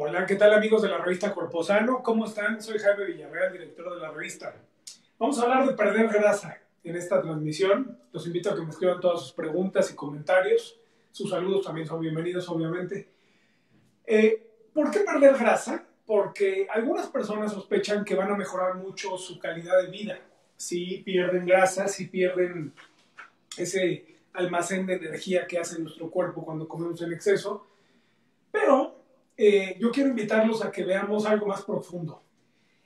Hola, ¿qué tal amigos de la revista Corposano? ¿Cómo están? Soy Jaime Villarreal, director de la revista. Vamos a hablar de perder grasa en esta transmisión. Los invito a que me escriban todas sus preguntas y comentarios. Sus saludos también son bienvenidos, obviamente. Eh, ¿Por qué perder grasa? Porque algunas personas sospechan que van a mejorar mucho su calidad de vida si pierden grasa, si pierden ese almacén de energía que hace nuestro cuerpo cuando comemos en exceso. Pero eh, yo quiero invitarlos a que veamos algo más profundo.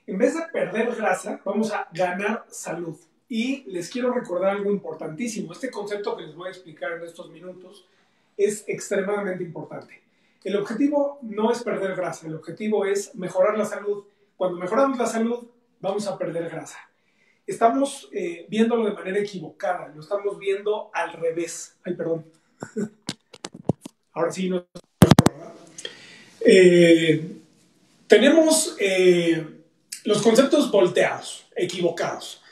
En vez de perder grasa, vamos a ganar salud. Y les quiero recordar algo importantísimo. Este concepto que les voy a explicar en estos minutos es extremadamente importante. El objetivo no es perder grasa, el objetivo es mejorar la salud. Cuando mejoramos la salud, vamos a perder grasa. Estamos eh, viéndolo de manera equivocada, lo estamos viendo al revés. Ay, perdón. Ahora sí, no. Eh, tenemos eh, los conceptos volteados, equivocados.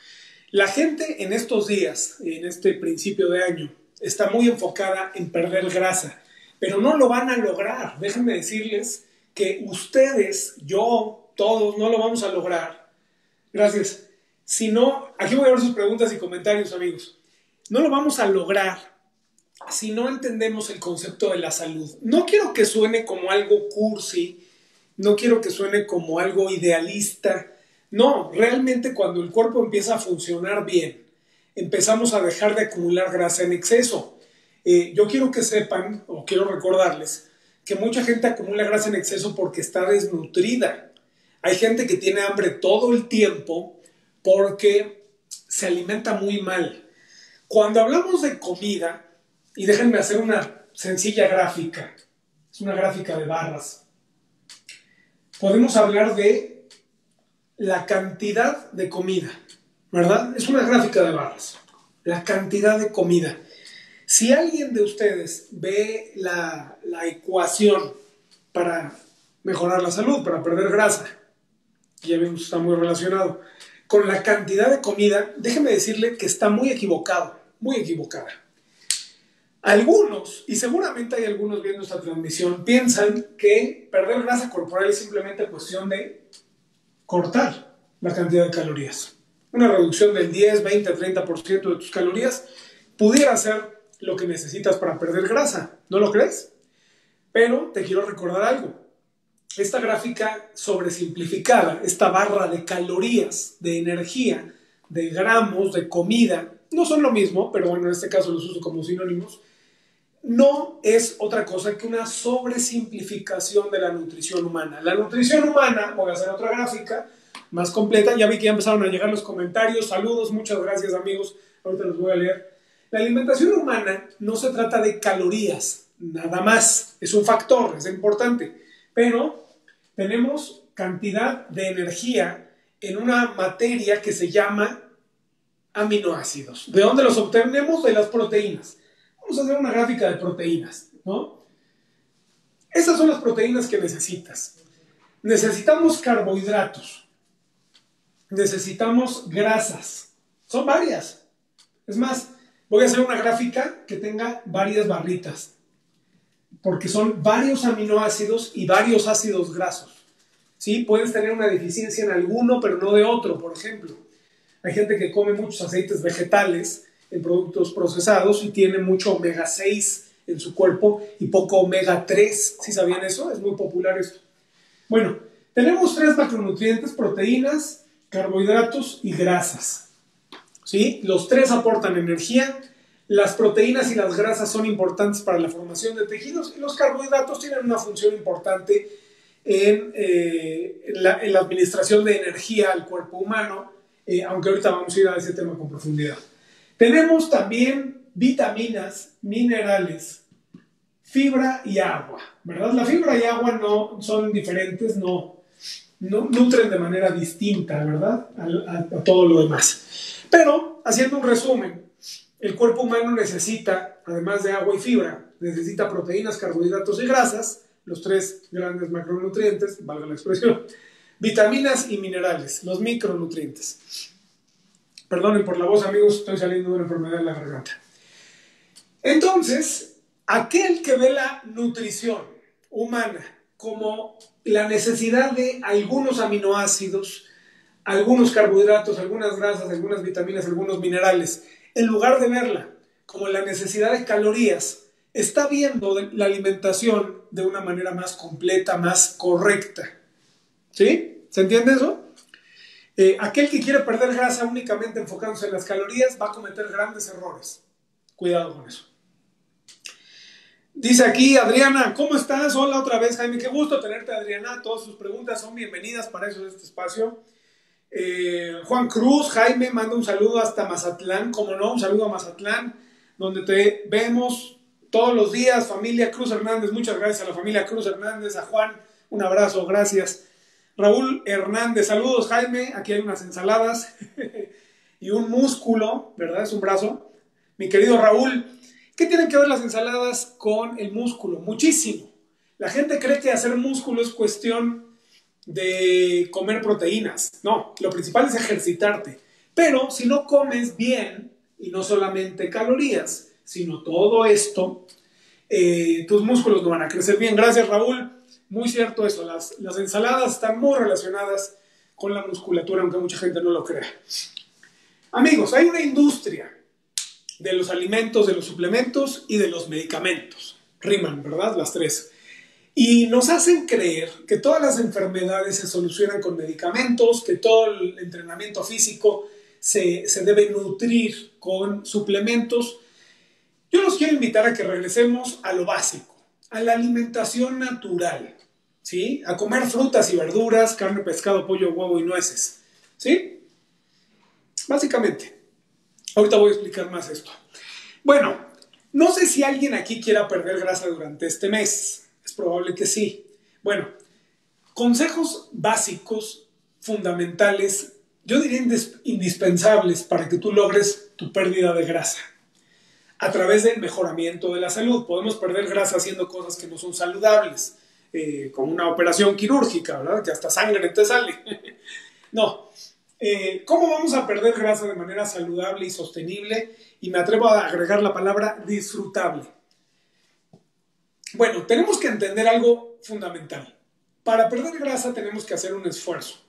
La gente en estos días, en este principio de año, está muy enfocada en perder grasa, pero no lo van a lograr. Déjenme decirles que ustedes, yo, todos, no lo vamos a lograr. Gracias. Si no, aquí voy a ver sus preguntas y comentarios, amigos. No lo vamos a lograr si no entendemos el concepto de la salud. No quiero que suene como algo cursi, no quiero que suene como algo idealista. No, realmente cuando el cuerpo empieza a funcionar bien, empezamos a dejar de acumular grasa en exceso. Eh, yo quiero que sepan, o quiero recordarles, que mucha gente acumula grasa en exceso porque está desnutrida. Hay gente que tiene hambre todo el tiempo porque se alimenta muy mal. Cuando hablamos de comida, y déjenme hacer una sencilla gráfica. Es una gráfica de barras. Podemos hablar de la cantidad de comida, ¿verdad? Es una gráfica de barras. La cantidad de comida. Si alguien de ustedes ve la, la ecuación para mejorar la salud, para perder grasa, ya vemos está muy relacionado, con la cantidad de comida, déjeme decirle que está muy equivocado, muy equivocada. Algunos, y seguramente hay algunos viendo esta transmisión, piensan que perder grasa corporal es simplemente cuestión de cortar la cantidad de calorías. Una reducción del 10, 20, 30% de tus calorías pudiera ser lo que necesitas para perder grasa. ¿No lo crees? Pero te quiero recordar algo. Esta gráfica sobresimplificada, esta barra de calorías, de energía, de gramos, de comida, no son lo mismo, pero bueno, en este caso los uso como sinónimos, no es otra cosa que una sobresimplificación de la nutrición humana. La nutrición humana, voy a hacer otra gráfica más completa, ya vi que ya empezaron a llegar los comentarios, saludos, muchas gracias amigos, ahorita los voy a leer. La alimentación humana no se trata de calorías, nada más, es un factor, es importante, pero tenemos cantidad de energía en una materia que se llama aminoácidos. ¿De dónde los obtenemos? De las proteínas. Vamos a hacer una gráfica de proteínas, ¿no? Esas son las proteínas que necesitas. Necesitamos carbohidratos. Necesitamos grasas. Son varias. Es más, voy a hacer una gráfica que tenga varias barritas. Porque son varios aminoácidos y varios ácidos grasos. ¿Sí? Puedes tener una deficiencia en alguno, pero no de otro, por ejemplo. Hay gente que come muchos aceites vegetales en productos procesados y tiene mucho omega 6 en su cuerpo y poco omega 3. ¿Sí sabían eso? Es muy popular esto. Bueno, tenemos tres macronutrientes, proteínas, carbohidratos y grasas. ¿Sí? Los tres aportan energía. Las proteínas y las grasas son importantes para la formación de tejidos y los carbohidratos tienen una función importante en, eh, la, administración de energía al cuerpo humano, eh, aunque ahorita vamos a ir a ese tema con profundidad. Tenemos también vitaminas, minerales, fibra y agua, ¿verdad? La fibra y agua no son diferentes, no, nutren de manera distinta, ¿verdad? A, a todo lo demás. Pero, haciendo un resumen, el cuerpo humano necesita, además de agua y fibra, necesita proteínas, carbohidratos y grasas, los tres grandes macronutrientes, valga la expresión, vitaminas y minerales, los micronutrientes. Perdonen por la voz, amigos, estoy saliendo de una enfermedad en la garganta. Entonces, aquel que ve la nutrición humana como la necesidad de algunos aminoácidos, algunos carbohidratos, algunas grasas, algunas vitaminas, algunos minerales, en lugar de verla como la necesidad de calorías, está viendo la alimentación de una manera más completa, más correcta. ¿Sí? ¿Se entiende eso? Eh, aquel que quiere perder grasa únicamente enfocándose en las calorías va a cometer grandes errores. Cuidado con eso. Dice aquí Adriana, ¿cómo estás? Hola otra vez, Jaime. Qué gusto tenerte, Adriana. Todas sus preguntas son bienvenidas para eso de este espacio. Eh, Juan Cruz, Jaime, manda un saludo hasta Mazatlán. Como no, un saludo a Mazatlán, donde te vemos todos los días. Familia Cruz Hernández, muchas gracias a la familia Cruz Hernández, a Juan, un abrazo, gracias. Raúl Hernández, saludos Jaime, aquí hay unas ensaladas y un músculo, ¿verdad? Es un brazo. Mi querido Raúl, ¿qué tienen que ver las ensaladas con el músculo? Muchísimo. La gente cree que hacer músculo es cuestión de comer proteínas. No, lo principal es ejercitarte. Pero si no comes bien, y no solamente calorías, sino todo esto, eh, tus músculos no van a crecer bien. Gracias Raúl. Muy cierto eso, las, las ensaladas están muy relacionadas con la musculatura, aunque mucha gente no lo crea. Amigos, hay una industria de los alimentos, de los suplementos y de los medicamentos. Riman, ¿verdad? Las tres. Y nos hacen creer que todas las enfermedades se solucionan con medicamentos, que todo el entrenamiento físico se, se debe nutrir con suplementos. Yo los quiero invitar a que regresemos a lo básico, a la alimentación natural. ¿Sí? A comer frutas y verduras, carne, pescado, pollo, huevo y nueces, ¿sí? Básicamente. Ahorita voy a explicar más esto. Bueno, no sé si alguien aquí quiera perder grasa durante este mes. Es probable que sí. Bueno, consejos básicos, fundamentales, yo diría indispensables para que tú logres tu pérdida de grasa. A través del mejoramiento de la salud. Podemos perder grasa haciendo cosas que no son saludables eh, con una operación quirúrgica, ¿verdad? Que hasta sangre te sale. no. Eh, ¿Cómo vamos a perder grasa de manera saludable y sostenible? Y me atrevo a agregar la palabra disfrutable. Bueno, tenemos que entender algo fundamental. Para perder grasa tenemos que hacer un esfuerzo.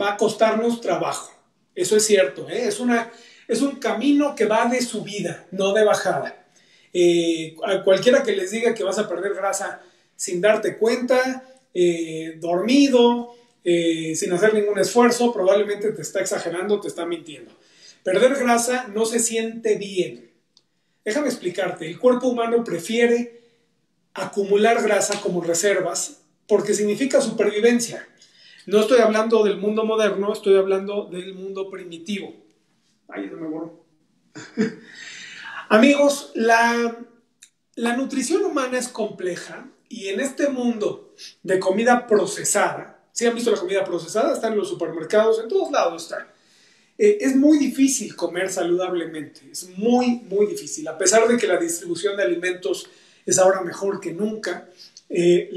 Va a costarnos trabajo. Eso es cierto. ¿eh? Es, una, es un camino que va de subida, no de bajada. a cualquiera que les diga que vas a perder grasa sin darte cuenta, eh, dormido, eh, sin hacer ningún esfuerzo, probablemente te está exagerando, te está mintiendo. Perder grasa no se siente bien. Déjame explicarte, el cuerpo humano prefiere acumular grasa como reservas porque significa supervivencia. No estoy hablando del mundo moderno, estoy hablando del mundo primitivo. Ay, no me borro. Amigos, la, la nutrición humana es compleja y en este mundo de comida procesada, si han visto la comida procesada, está en los supermercados, en todos lados está. Eh, es muy difícil comer saludablemente, es muy, muy difícil. A pesar de que la distribución de alimentos es ahora mejor que nunca, eh,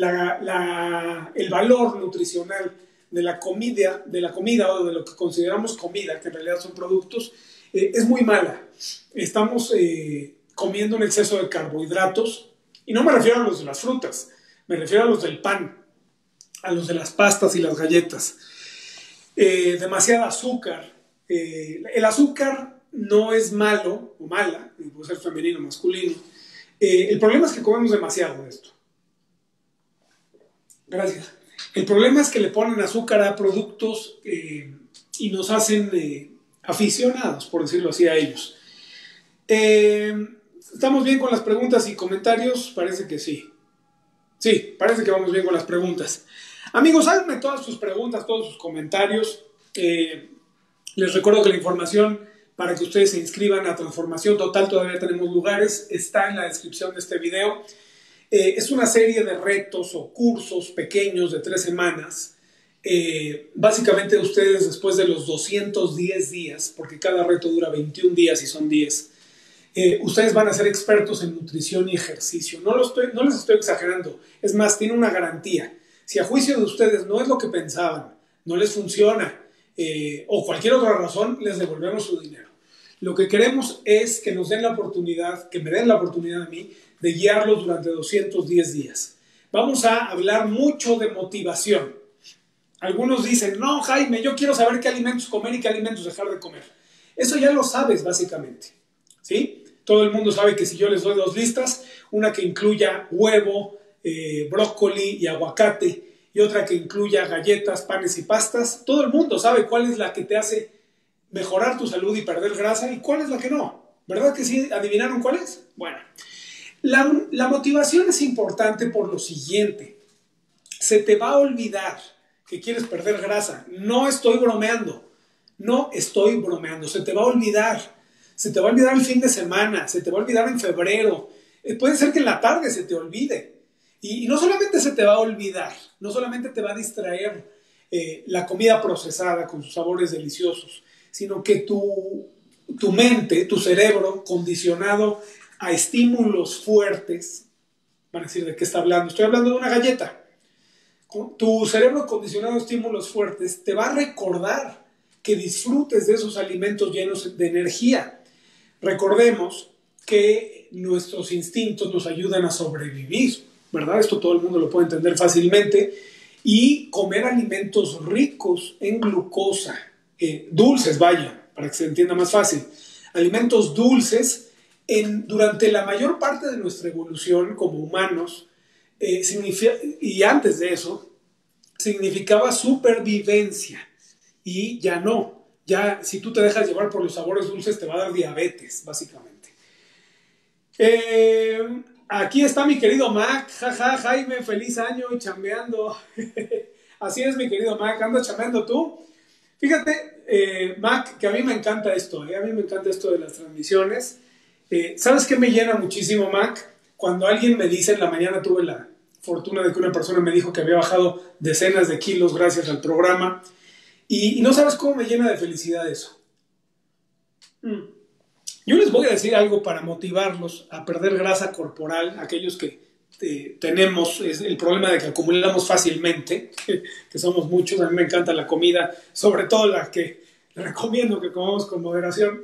el valor nutricional de la comida, de la comida o de lo que consideramos comida, que en realidad son productos, eh, es muy mala. Estamos comiendo un exceso de carbohidratos, y no me refiero a los de las frutas, me refiero a los del pan, a los de las pastas y las galletas. Eh, demasiada azúcar. Eh, el azúcar no es malo o mala, puede ser femenino o masculino. Eh, el problema es que comemos demasiado de esto. Gracias. El problema es que le ponen azúcar a productos y nos hacen aficionados, por decirlo así, a ellos. ¿Estamos bien con las preguntas y comentarios? Parece que sí. Sí, parece que vamos bien con las preguntas. Amigos, háganme todas sus preguntas, todos sus comentarios. Eh, les recuerdo que la información para que ustedes se inscriban a Transformación Total, todavía tenemos lugares, está en la descripción de este video. Eh, es una serie de retos o cursos pequeños de tres semanas. Eh, básicamente ustedes después de los 210 días, porque cada reto dura 21 días y son 10, eh, ustedes van a ser expertos en nutrición y ejercicio. No, lo estoy, no les estoy exagerando. Es más, tiene una garantía. Si a juicio de ustedes no es lo que pensaban, no les funciona eh, o cualquier otra razón, les devolvemos su dinero. Lo que queremos es que nos den la oportunidad, que me den la oportunidad a mí, de guiarlos durante 210 días. vamos a hablar mucho de motivación. Algunos dicen, no, Jaime, yo quiero saber qué alimentos comer y qué alimentos dejar de comer. Eso ya lo sabes, básicamente. ¿Sí? Todo el mundo sabe que si yo les doy dos listas, una que incluya huevo, eh, brócoli y aguacate, y otra que incluya galletas, panes y pastas, todo el mundo sabe cuál es la que te hace mejorar tu salud y perder grasa y cuál es la que no. ¿Verdad que sí? ¿Adivinaron cuál es? Bueno, la, la motivación es importante por lo siguiente. Se te va a olvidar que quieres perder grasa. No estoy bromeando. No estoy bromeando. Se te va a olvidar. Se te va a olvidar el fin de semana. Se te va a olvidar en febrero. Eh, puede ser que en la tarde se te olvide. Y, no solamente se te va a olvidar, no solamente te va a distraer eh, la comida procesada con sus sabores deliciosos, sino que tu, tu mente, tu cerebro, condicionado a estímulos fuertes, van a decir de qué está hablando. Estoy hablando de una galleta tu cerebro condicionado a estímulos fuertes te va a recordar que disfrutes de esos alimentos llenos de energía. Recordemos que nuestros instintos nos ayudan a sobrevivir, ¿verdad? Esto todo el mundo lo puede entender fácilmente. Y comer alimentos ricos en glucosa, eh, dulces, vaya, para que se entienda más fácil. Alimentos dulces durante la mayor parte de nuestra evolución como humanos eh, y antes de eso, significaba supervivencia. Y ya no. Ya si tú te dejas llevar por los sabores dulces, te va a dar diabetes, básicamente. Eh, aquí está mi querido Mac. Jaja, Jaime, feliz año y chambeando. Así es, mi querido Mac. ¿Andas chambeando tú? Fíjate, eh, Mac, que a mí me encanta esto. a mí me encanta esto de las transmisiones. ¿Sabes qué me llena muchísimo, Mac? Cuando alguien me dice, en la mañana tuve la fortuna de que una persona me dijo que había bajado decenas de kilos gracias al programa, y, no sabes cómo me llena de felicidad eso. Yo les voy a decir algo para motivarlos a perder grasa corporal, aquellos que eh, tenemos el problema de que acumulamos fácilmente, que, somos muchos, a mí me encanta la comida, sobre todo la que recomiendo que comamos con moderación.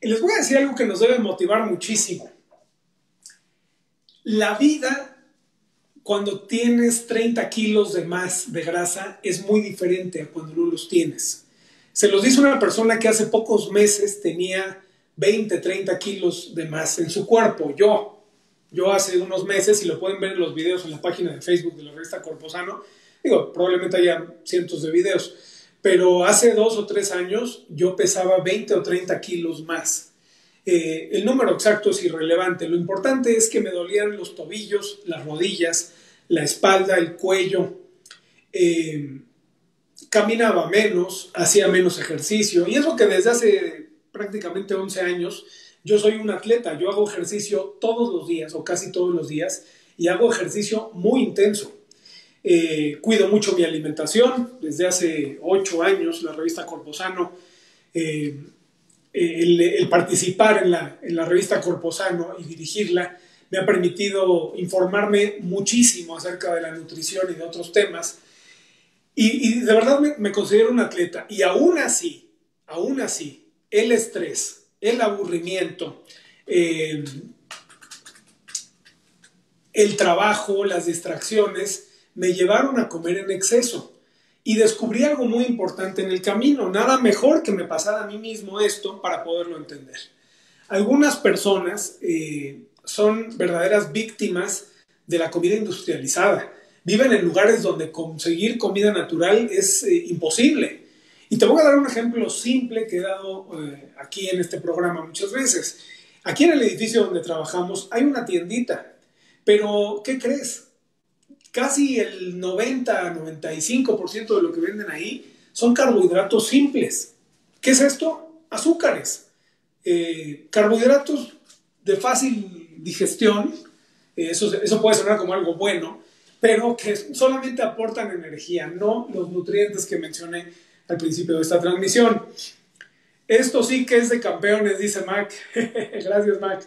Y les voy a decir algo que nos debe motivar muchísimo. La vida, cuando tienes 30 kilos de más de grasa, es muy diferente a cuando no los tienes. Se los dice una persona que hace pocos meses tenía 20, 30 kilos de más en su cuerpo. Yo, yo hace unos meses, y lo pueden ver en los videos en la página de Facebook de la revista Corposano, digo, probablemente haya cientos de videos, pero hace dos o tres años yo pesaba 20 o 30 kilos más. Eh, el número exacto es irrelevante. Lo importante es que me dolían los tobillos, las rodillas, la espalda, el cuello. Eh, caminaba menos, hacía menos ejercicio. Y eso que desde hace prácticamente 11 años yo soy un atleta. Yo hago ejercicio todos los días o casi todos los días y hago ejercicio muy intenso. Eh, cuido mucho mi alimentación. Desde hace 8 años la revista Corposano el, participar en la, en la, revista Corposano y dirigirla me ha permitido informarme muchísimo acerca de la nutrición y de otros temas. Y, de verdad me, considero un atleta. Y aún así, aún así, el estrés, el aburrimiento, el trabajo, las distracciones, me llevaron a comer en exceso y descubrí algo muy importante en el camino. Nada mejor que me pasara a mí mismo esto para poderlo entender. Algunas personas eh, son verdaderas víctimas de la comida industrializada. Viven en lugares donde conseguir comida natural es eh, imposible. Y te voy a dar un ejemplo simple que he dado eh, aquí en este programa muchas veces. Aquí en el edificio donde trabajamos hay una tiendita, pero ¿qué crees? casi el 90-95% de lo que venden ahí son carbohidratos simples. ¿Qué es esto? Azúcares. Eh, carbohidratos de fácil digestión, eh, eso, eso puede sonar como algo bueno, pero que solamente aportan energía, no los nutrientes que mencioné al principio de esta transmisión. Esto sí que es de campeones, dice Mac. Gracias, Mac.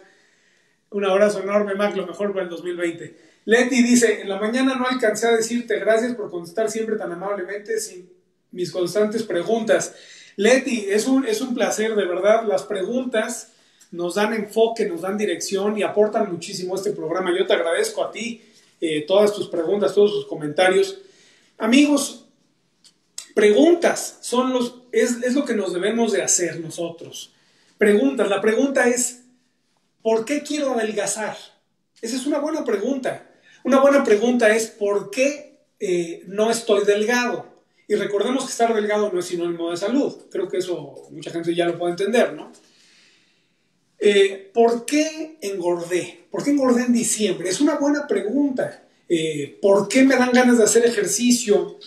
Un abrazo enorme, Mac, lo mejor para el 2020. Leti dice, en la mañana no alcancé a decirte gracias por contestar siempre tan amablemente sin mis constantes preguntas. Leti, es un, es un placer, de verdad. Las preguntas nos dan enfoque, nos dan dirección y aportan muchísimo a este programa. Yo te agradezco a ti eh, todas tus preguntas, todos tus comentarios. Amigos, preguntas son los, es, es lo que nos debemos de hacer nosotros. Preguntas. La pregunta es, ¿por qué quiero adelgazar? Esa es una buena pregunta. Una buena pregunta es, ¿por qué eh, no estoy delgado? Y recordemos que estar delgado no es sinónimo de salud. Creo que eso mucha gente ya lo puede entender, ¿no? Eh, ¿Por qué engordé? ¿Por qué engordé en diciembre? Es una buena pregunta. Eh, ¿Por qué me dan ganas de hacer ejercicio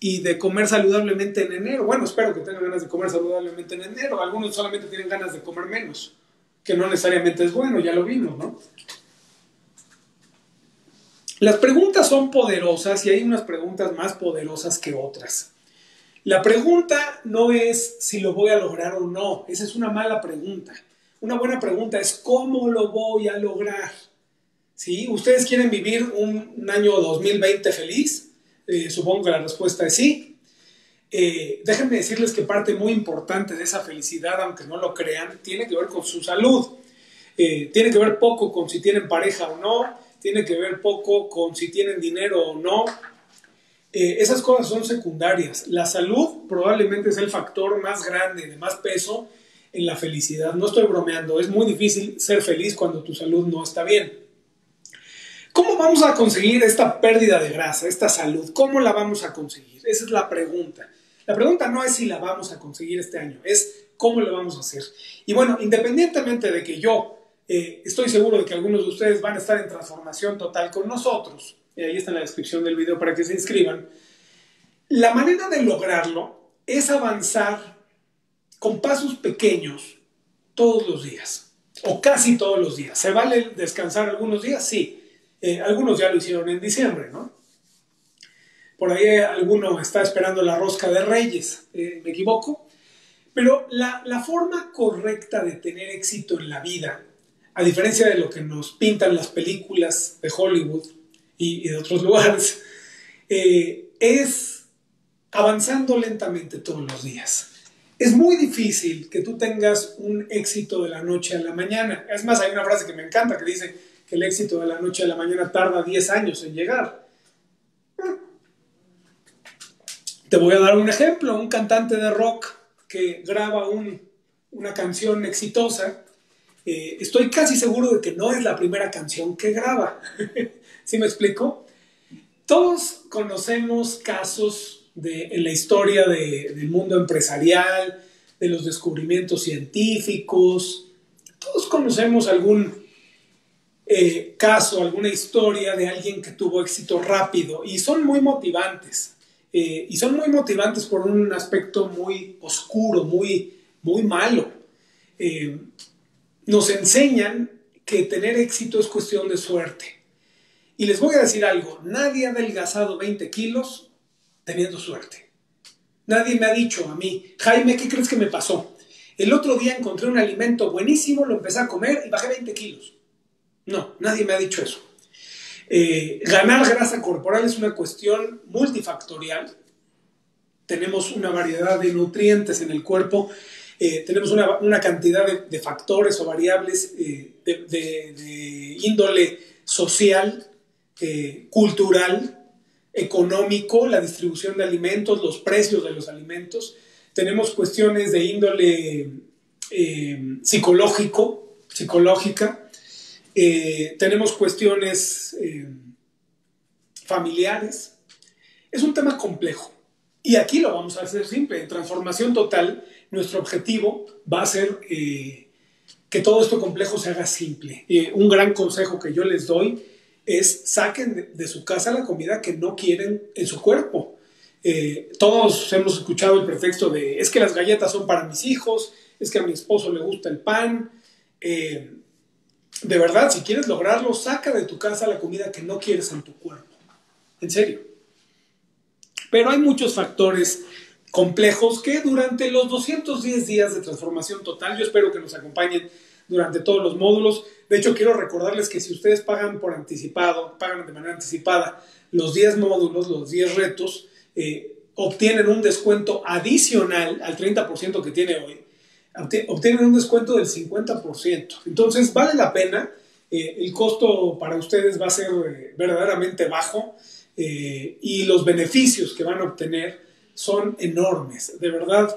y de comer saludablemente en enero? Bueno, espero que tengan ganas de comer saludablemente en enero. Algunos solamente tienen ganas de comer menos, que no necesariamente es bueno, ya lo vimos, ¿no? Las preguntas son poderosas y hay unas preguntas más poderosas que otras. La pregunta no es si lo voy a lograr o no, esa es una mala pregunta. Una buena pregunta es cómo lo voy a lograr. ¿Sí? ¿Ustedes quieren vivir un, año 2020 feliz? Eh, supongo que la respuesta es sí. Eh, déjenme decirles que parte muy importante de esa felicidad, aunque no lo crean, tiene que ver con su salud. Eh, tiene que ver poco con si tienen pareja o no, tiene que ver poco con si tienen dinero o no. Esas cosas son secundarias. La salud probablemente es el factor más grande, de más peso en la felicidad. No estoy bromeando, es muy difícil ser feliz cuando tu salud no está bien. ¿Cómo vamos a conseguir esta pérdida de grasa, esta salud? ¿Cómo la vamos a conseguir? Esa es la pregunta. La pregunta no es si la vamos a conseguir este año, es cómo lo vamos a hacer. Y bueno, independientemente de que yo eh, estoy seguro de que algunos de ustedes van a estar en transformación total con nosotros. Y ahí está en la descripción del video para que se inscriban. La manera de lograrlo es avanzar con pasos pequeños todos los días, o casi todos los días. ¿Se vale descansar algunos días? Sí. Eh, algunos ya lo hicieron en diciembre, ¿no? Por ahí alguno está esperando la rosca de reyes, eh, ¿me equivoco? Pero la, forma correcta de tener éxito en la vida a diferencia de lo que nos pintan las películas de Hollywood y, de otros lugares, eh, es avanzando lentamente todos los días. Es muy difícil que tú tengas un éxito de la noche a la mañana. Es más, hay una frase que me encanta que dice que el éxito de la noche a la mañana tarda 10 años en llegar. Te voy a dar un ejemplo. Un cantante de rock que graba una canción exitosa eh, estoy casi seguro de que no es la primera canción que graba. ¿Sí me explico? Todos conocemos casos en la historia del mundo empresarial, de los descubrimientos científicos. Todos conocemos algún eh, caso, alguna historia de alguien que tuvo éxito rápido y son muy motivantes. Eh, y son muy motivantes por un aspecto muy oscuro, muy, muy malo nos enseñan que tener éxito es cuestión de suerte. Y les voy a decir algo, nadie ha adelgazado 20 kilos teniendo suerte. Nadie me ha dicho a mí, Jaime, ¿qué crees que me pasó? El otro día encontré un alimento buenísimo, lo empecé a comer y bajé 20 kilos. No, nadie me ha dicho eso. Eh, ganar grasa corporal es una cuestión multifactorial. Tenemos una variedad de nutrientes en el cuerpo eh, tenemos una, cantidad de, factores o variables eh, de, índole social, cultural, económico, la distribución de alimentos, los precios de los alimentos. Tenemos cuestiones de índole psicológico, psicológica. tenemos cuestiones familiares. Es un tema complejo. Y aquí lo vamos a hacer simple. En transformación total, nuestro objetivo va a ser eh, que todo esto complejo se haga simple. Eh, un gran consejo que yo les doy es saquen de, su casa la comida que no quieren en su cuerpo. Eh, todos hemos escuchado el pretexto de es que las galletas son para mis hijos, es que a mi esposo le gusta el pan. de verdad, si quieres lograrlo, saca de tu casa la comida que no quieres en tu cuerpo. En serio. Pero hay muchos factores complejos que durante los 210 días de transformación total, yo espero que nos acompañen durante todos los módulos. De hecho, quiero recordarles que si ustedes pagan por anticipado, pagan de manera anticipada los 10 módulos, los 10 retos, eh, obtienen un descuento adicional al 30% que tiene hoy. Obtienen un descuento del 50%. Entonces, vale la pena eh, el costo para ustedes va a ser eh, verdaderamente bajo y los beneficios que van a obtener son enormes. De verdad,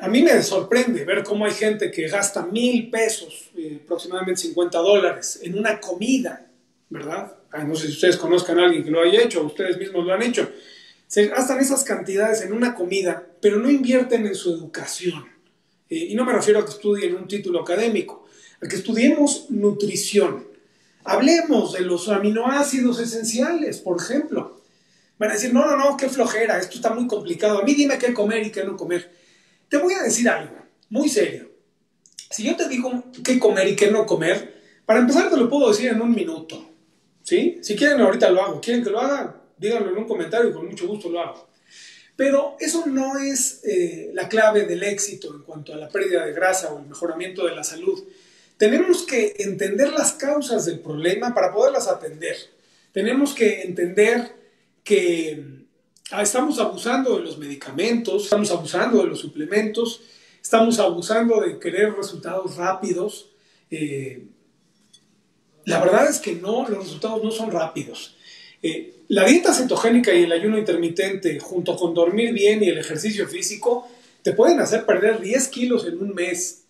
a mí me sorprende ver cómo hay gente que gasta mil pesos, aproximadamente 50 dólares, en una comida, ¿verdad? Ah, no sé si ustedes conozcan a alguien que lo haya hecho, ustedes mismos lo han hecho. Se gastan esas cantidades en una comida, pero no invierten en su educación. y no me refiero a que estudien un título académico, a que estudiemos nutrición. Hablemos de los aminoácidos esenciales, por ejemplo. Van a decir, no, no, no, qué flojera, esto está muy complicado. A mí dime qué comer y qué no comer. Te voy a decir algo, muy serio. Si yo te digo qué comer y qué no comer, para empezar te lo puedo decir en un minuto. ¿Sí? Si quieren, ahorita lo hago. ¿Quieren que lo haga? Díganlo en un comentario y con mucho gusto lo hago. Pero eso no es eh, la clave del éxito en cuanto a la pérdida de grasa o el mejoramiento de la salud. Tenemos que entender las causas del problema para poderlas atender. Tenemos que entender que estamos abusando de los medicamentos, estamos abusando de los suplementos, estamos abusando de querer resultados rápidos. Eh, la verdad es que no, los resultados no son rápidos. Eh, la dieta cetogénica y el ayuno intermitente, junto con dormir bien y el ejercicio físico, te pueden hacer perder 10 kilos en un mes.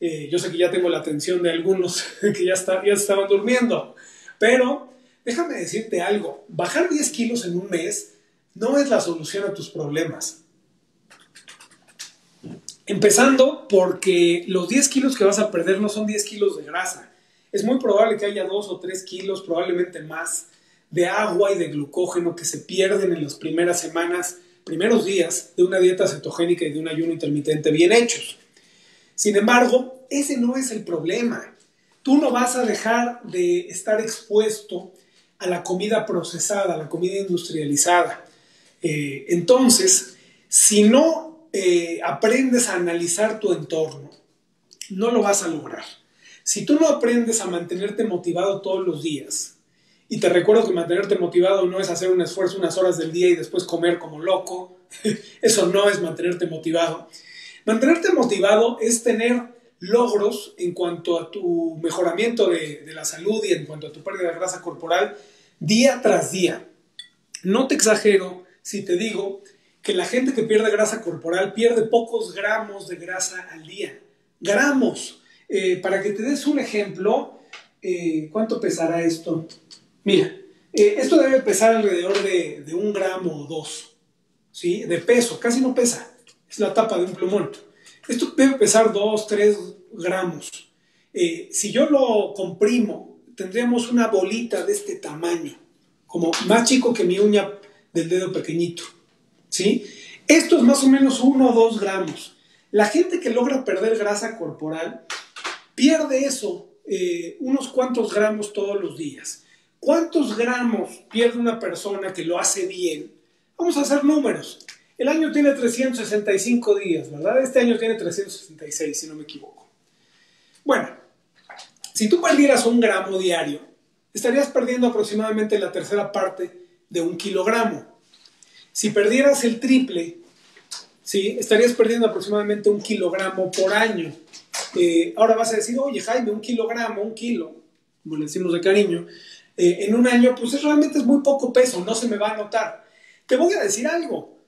Eh, yo sé que ya tengo la atención de algunos que ya, está, ya estaban durmiendo, pero déjame decirte algo, bajar 10 kilos en un mes no es la solución a tus problemas. Empezando porque los 10 kilos que vas a perder no son 10 kilos de grasa. Es muy probable que haya 2 o 3 kilos, probablemente más, de agua y de glucógeno que se pierden en las primeras semanas, primeros días de una dieta cetogénica y de un ayuno intermitente bien hechos. Sin embargo, ese no es el problema. Tú no vas a dejar de estar expuesto a la comida procesada, a la comida industrializada. Eh, entonces, si no eh, aprendes a analizar tu entorno, no lo vas a lograr. Si tú no aprendes a mantenerte motivado todos los días, y te recuerdo que mantenerte motivado no es hacer un esfuerzo unas horas del día y después comer como loco, eso no es mantenerte motivado. Mantenerte motivado es tener logros en cuanto a tu mejoramiento de, la salud y en cuanto a tu pérdida de grasa corporal día tras día. No te exagero si te digo que la gente que pierde grasa corporal pierde pocos gramos de grasa al día. Gramos. Eh, para que te des un ejemplo, eh, ¿cuánto pesará esto? Mira, eh, esto debe pesar alrededor de, de, un gramo o dos, ¿sí? De peso, casi no pesa es la tapa de un plumón. Esto debe pesar 2, 3 gramos. Si yo lo comprimo, tendríamos una bolita de este tamaño, como más chico que mi uña del dedo pequeñito. ¿sí? Esto es más o menos 1 o 2 gramos. La gente que logra perder grasa corporal pierde eso, eh, unos cuantos gramos todos los días. ¿Cuántos gramos pierde una persona que lo hace bien? Vamos a hacer números. El año tiene 365 días, ¿verdad? Este año tiene 366, si no me equivoco. Bueno, si tú perdieras un gramo diario, estarías perdiendo aproximadamente la tercera parte de un kilogramo. Si perdieras el triple, ¿sí? estarías perdiendo aproximadamente un kilogramo por año. Eh, ahora vas a decir, oye Jaime, un kilogramo, un kilo, como le decimos de cariño, eh, en un año, pues realmente es muy poco peso, no se me va a notar. Te voy a decir algo,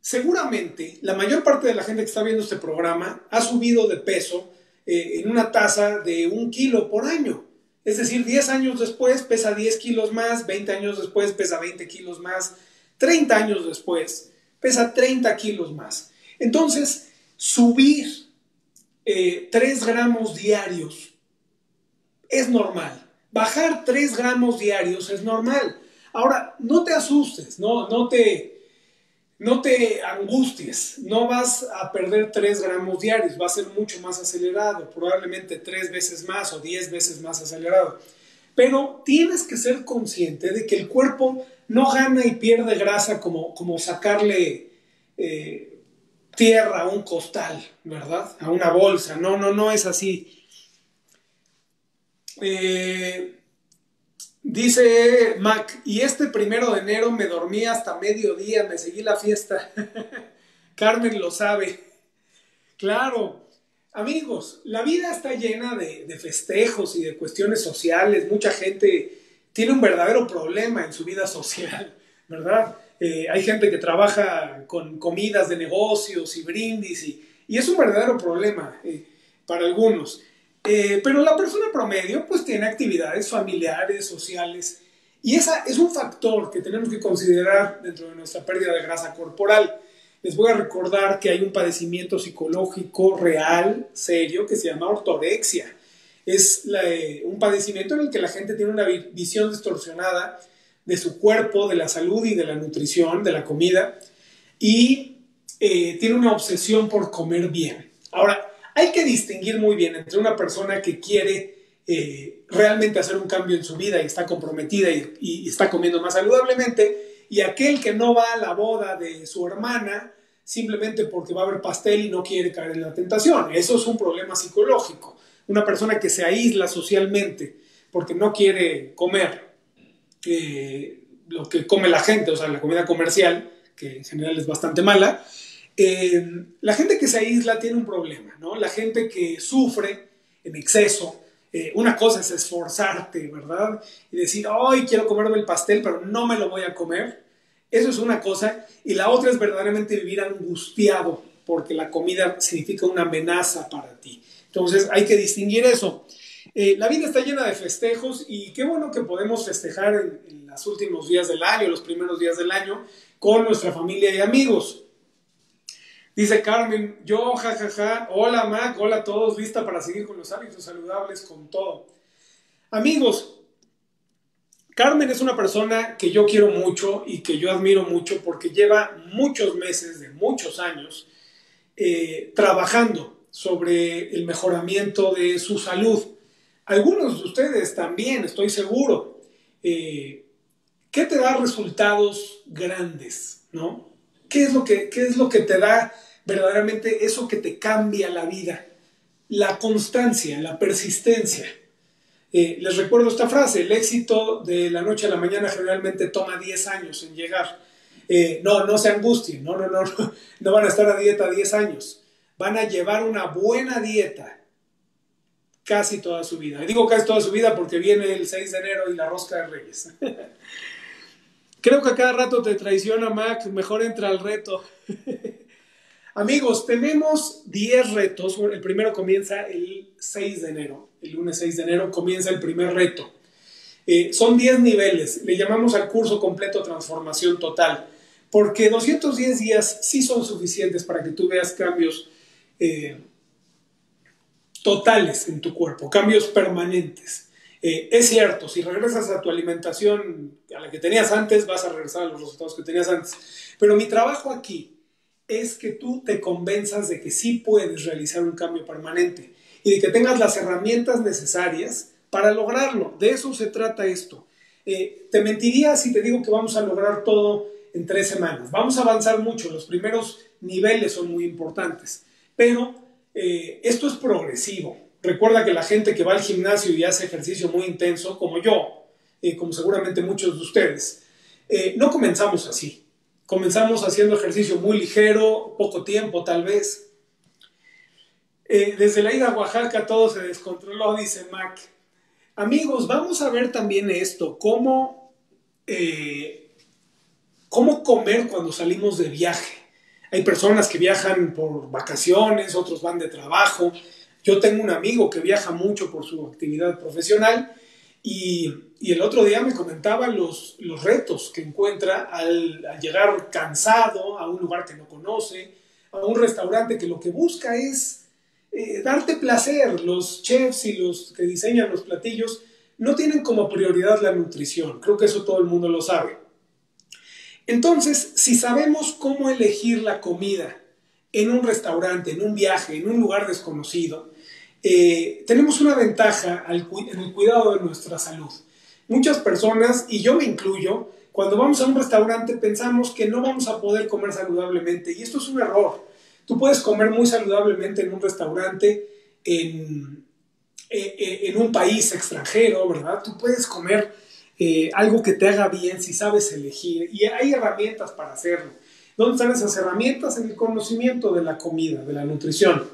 Seguramente la mayor parte de la gente que está viendo este programa ha subido de peso eh, en una tasa de un kilo por año. Es decir, 10 años después pesa 10 kilos más, 20 años después pesa 20 kilos más, 30 años después pesa 30 kilos más. Entonces, subir 3 eh, gramos diarios es normal. Bajar 3 gramos diarios es normal. Ahora, no te asustes, no, no te no te angusties, no vas a perder 3 gramos diarios, va a ser mucho más acelerado, probablemente 3 veces más o 10 veces más acelerado. Pero tienes que ser consciente de que el cuerpo no gana y pierde grasa como, como sacarle eh, tierra a un costal, ¿verdad? A una bolsa. No, no, no es así. Eh, Dice Mac, y este primero de enero me dormí hasta mediodía, me seguí la fiesta. Carmen lo sabe. Claro, Amigos, la vida está llena de, festejos y de cuestiones sociales. Mucha gente tiene un verdadero problema en su vida social, ¿verdad? Eh, hay gente que trabaja con comidas de negocios y brindis y, es un verdadero problema eh, para algunos. Eh, pero la persona promedio pues tiene actividades familiares, sociales y esa es un factor que tenemos que considerar dentro de nuestra pérdida de grasa corporal. Les voy a recordar que hay un padecimiento psicológico real, serio, que se llama ortorexia. Es eh, un padecimiento en el que la gente tiene una visión distorsionada de su cuerpo, de la salud y de la nutrición, de la comida, y eh, tiene una obsesión por comer bien. Ahora, hay que distinguir muy bien entre una persona que quiere eh, realmente hacer un cambio en su vida y está comprometida y está comiendo más saludablemente, y aquel que no va a la boda de su hermana simplemente porque va a haber pastel y no quiere caer en la tentación. Eso es un problema psicológico. Una persona que se aísla socialmente porque no quiere comer eh, lo que come la gente, o sea, la comida comercial, que en general es bastante mala, eh, la gente que se aísla tiene un problema, ¿no? La gente que sufre en exceso, eh, una cosa es esforzarte, ¿verdad? Y decir, hoy quiero comerme el pastel, pero no me lo voy a comer. Eso es una cosa. Y la otra es verdaderamente vivir angustiado, porque la comida significa una amenaza para ti. Entonces hay que distinguir eso. Eh, la vida está llena de festejos y qué bueno que podemos festejar en, en los últimos días del año, los primeros días del año, con nuestra familia y amigos. Dice Carmen, yo, jajaja, ja, ja. hola Mac, hola a todos, lista para seguir con los hábitos saludables, con todo. Amigos, Carmen es una persona que yo quiero mucho y que yo admiro mucho porque lleva muchos meses, de muchos años, eh, trabajando sobre el mejoramiento de su salud. Algunos de ustedes también, estoy seguro. Eh, ¿Qué te da resultados grandes? ¿no? ¿Qué, es lo que, ¿Qué es lo que te da verdaderamente eso que te cambia la vida. La constancia, la persistencia. Eh, les recuerdo esta frase, el éxito de la noche a la mañana generalmente toma 10 años en llegar. Eh, no, no se angustien, no, no, no, no, van a estar a dieta 10 años. Van a llevar una buena dieta casi toda su vida. Y digo casi toda su vida porque viene el 6 de enero y la rosca de reyes. Creo que a cada rato te traiciona Mac, mejor entra al reto. Amigos, tenemos 10 retos. El primero comienza el 6 de enero. El lunes 6 de enero comienza el primer reto. Eh, son 10 niveles. Le llamamos al curso completo Transformación Total. Porque 210 días sí son suficientes para que tú veas cambios eh, totales en tu cuerpo, cambios permanentes. Eh, es cierto, si regresas a tu alimentación a la que tenías antes, vas a regresar a los resultados que tenías antes. Pero mi trabajo aquí es que tú te convenzas de que sí puedes realizar un cambio permanente y de que tengas las herramientas necesarias para lograrlo. De eso se trata esto. Eh, te mentiría si te digo que vamos a lograr todo en tres semanas. Vamos a avanzar mucho, los primeros niveles son muy importantes, pero eh, esto es progresivo. Recuerda que la gente que va al gimnasio y hace ejercicio muy intenso, como yo, eh, como seguramente muchos de ustedes, no comenzamos así. Comenzamos haciendo ejercicio muy ligero, poco tiempo tal vez. Eh, desde la ida a Oaxaca todo se descontroló, dice Mac. Amigos, vamos a ver también esto, cómo, eh, cómo comer cuando salimos de viaje. Hay personas que viajan por vacaciones, otros van de trabajo. Yo tengo un amigo que viaja mucho por su actividad profesional y, el otro día me comentaba los, los retos que encuentra al, llegar cansado a un lugar que no conoce, a un restaurante que lo que busca es eh, darte placer. Los chefs y los que diseñan los platillos no tienen como prioridad la nutrición. Creo que eso todo el mundo lo sabe. Entonces, si sabemos cómo elegir la comida en un restaurante, en un viaje, en un lugar desconocido, eh, tenemos una ventaja en el cuidado de nuestra salud. Muchas personas, y yo me incluyo, cuando vamos a un restaurante pensamos que no vamos a poder comer saludablemente y esto es un error. Tú puedes comer muy saludablemente en un restaurante en, eh, eh, en un país extranjero, ¿verdad? Tú puedes comer algo que te haga bien si sabes elegir y hay herramientas para hacerlo. ¿Dónde están esas herramientas? En el conocimiento de la comida, de la nutrición.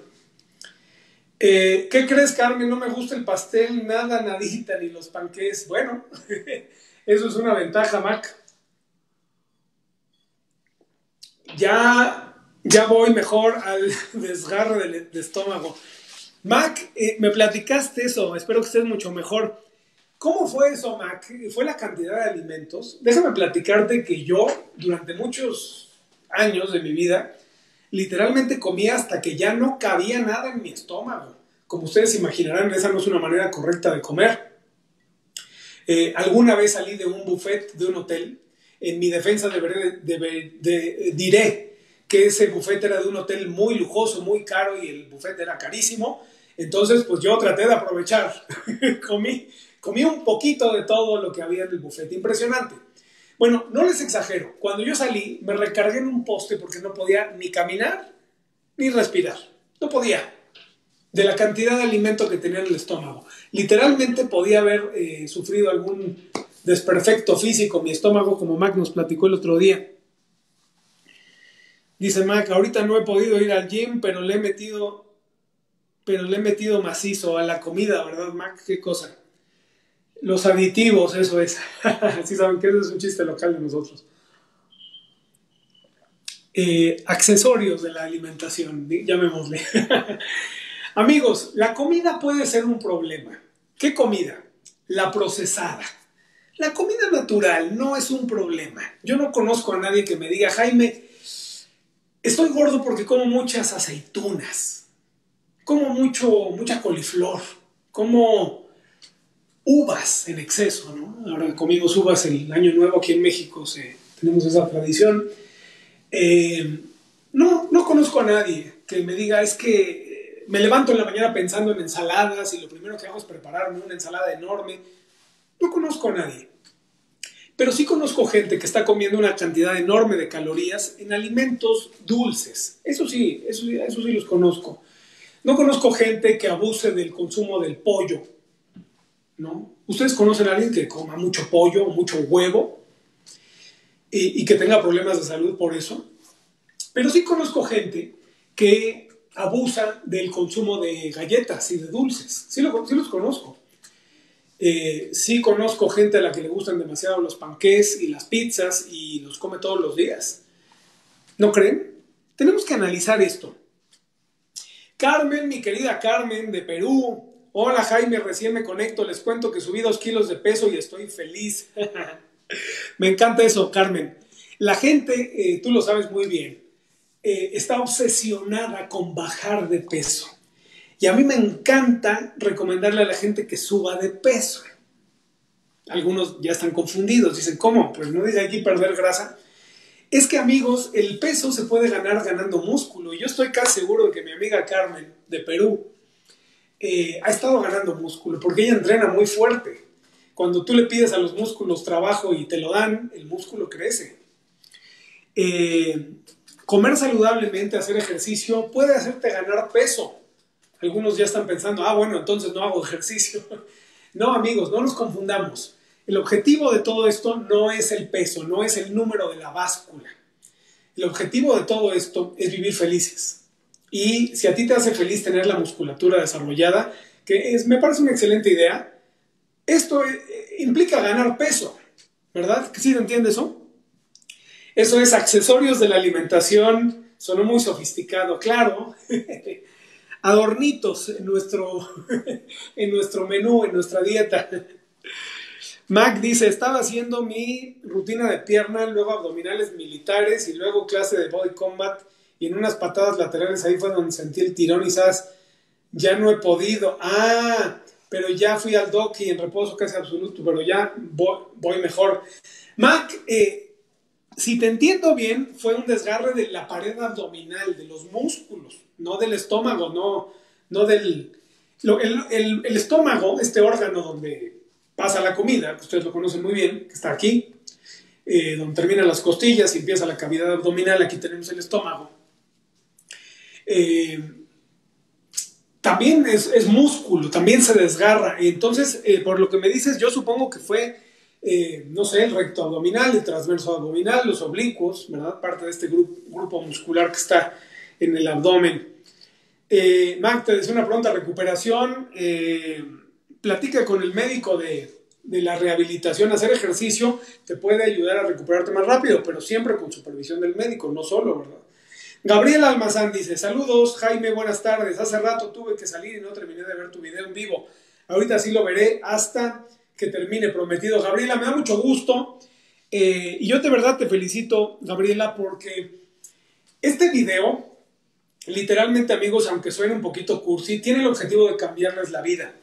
Eh, ¿Qué crees, Carmen? No me gusta el pastel, nada, nadita, ni los panqués. Bueno, eso es una ventaja, Mac. Ya, ya voy mejor al desgarre del, estómago. Mac, eh, me platicaste eso, espero que estés mucho mejor. ¿Cómo fue eso, Mac? ¿Fue la cantidad de alimentos? Déjame platicarte que yo, durante muchos años de mi vida, literalmente comía hasta que ya no cabía nada en mi estómago. Como ustedes imaginarán, esa no es una manera correcta de comer. Eh, alguna vez salí de un buffet de un hotel. En mi defensa de, diré que ese buffet era de un hotel muy lujoso, muy caro y el buffet era carísimo. Entonces, pues yo traté de aprovechar. comí, comí un poquito de todo lo que había en el buffet. Impresionante. Bueno, no les exagero, cuando yo salí me recargué en un poste porque no podía ni caminar ni respirar. No podía. De la cantidad de alimento que tenía en el estómago. Literalmente podía haber eh, sufrido algún desperfecto físico mi estómago, como Mac nos platicó el otro día. Dice Mac, ahorita no he podido ir al gym, pero le he metido, pero le he metido macizo a la comida, ¿verdad, Mac? Qué cosa. Los aditivos, eso es. Así saben que eso es un chiste local de nosotros. Eh, accesorios de la alimentación, llamémosle. Amigos, la comida puede ser un problema. ¿Qué comida? La procesada. La comida natural no es un problema. Yo no conozco a nadie que me diga, Jaime, estoy gordo porque como muchas aceitunas, como mucho, mucha coliflor, como uvas en exceso, ¿no? Ahora comimos uvas el año nuevo aquí en México, tenemos esa tradición. Eh, no, no conozco a nadie que me diga, es que me levanto en la mañana pensando en ensaladas y lo primero que hago es prepararme una ensalada enorme. No conozco a nadie. Pero sí conozco gente que está comiendo una cantidad enorme de calorías en alimentos dulces. Eso sí, eso, eso sí los conozco. No conozco gente que abuse del consumo del pollo, ¿no? ¿Ustedes conocen a alguien que coma mucho pollo, mucho huevo y, que tenga problemas de salud por eso? Pero sí conozco gente que abusa del consumo de galletas y de dulces. Sí, los conozco. Eh, sí conozco gente a la que le gustan demasiado los panqués y las pizzas y los come todos los días. ¿No creen? Tenemos que analizar esto. Carmen, mi querida Carmen de Perú, Hola Jaime, recién me conecto, les cuento que subí dos kilos de peso y estoy feliz. me encanta eso, Carmen. La gente, eh, tú lo sabes muy bien, eh, está obsesionada con bajar de peso. Y a mí me encanta recomendarle a la gente que suba de peso. Algunos ya están confundidos, dicen, ¿cómo? Pues no dice aquí perder grasa. Es que amigos, el peso se puede ganar ganando músculo. Y yo estoy casi seguro de que mi amiga Carmen de Perú eh, ha estado ganando músculo, porque ella entrena muy fuerte. Cuando tú le pides a los músculos trabajo y te lo dan, el músculo crece. Eh, comer saludablemente, hacer ejercicio, puede hacerte ganar peso. Algunos ya están pensando, ah, bueno, entonces no hago ejercicio. no, amigos, no nos confundamos. El objetivo de todo esto no es el peso, no es el número de la báscula. El objetivo de todo esto es vivir felices. Y si a ti te hace feliz tener la musculatura desarrollada, que es, me parece una excelente idea, esto eh, implica ganar peso, ¿verdad? ¿Sí se entiende eso? Eso es accesorios de la alimentación, sonó muy sofisticado, claro. Adornitos en nuestro, en nuestro menú, en nuestra dieta. Mac dice, estaba haciendo mi rutina de pierna, luego abdominales militares y luego clase de body combat y en unas patadas laterales ahí fue donde sentí el tirón y sabes, ya no he podido. Ah, pero ya fui al doc y en reposo casi absoluto, pero ya voy, mejor. Mac, eh, si te entiendo bien, fue un desgarre de la pared abdominal, de los músculos, no del estómago, no, no del... el, estómago, este órgano donde pasa la comida, que ustedes lo conocen muy bien, que está aquí, eh, donde terminan las costillas y empieza la cavidad abdominal, aquí tenemos el estómago. Eh, también es, músculo, también se desgarra. Entonces, eh, por lo que me dices, yo supongo que fue, eh, no sé, el recto abdominal, el transverso abdominal, los oblicuos, ¿verdad? Parte de este grupo, muscular que está en el abdomen. Eh, Mac, te deseo una pronta recuperación. Platica con el médico de, de la rehabilitación. Hacer ejercicio te puede ayudar a recuperarte más rápido, pero siempre con supervisión del médico, no solo, ¿verdad? Gabriel Almazán dice, saludos Jaime, buenas tardes. Hace rato tuve que salir y no terminé de ver tu video en vivo. Ahorita sí lo veré hasta que termine prometido. Gabriela, me da mucho gusto. Eh, y yo de verdad te felicito, Gabriela, porque este video, literalmente amigos, aunque suene un poquito cursi, tiene el objetivo de cambiarles la vida.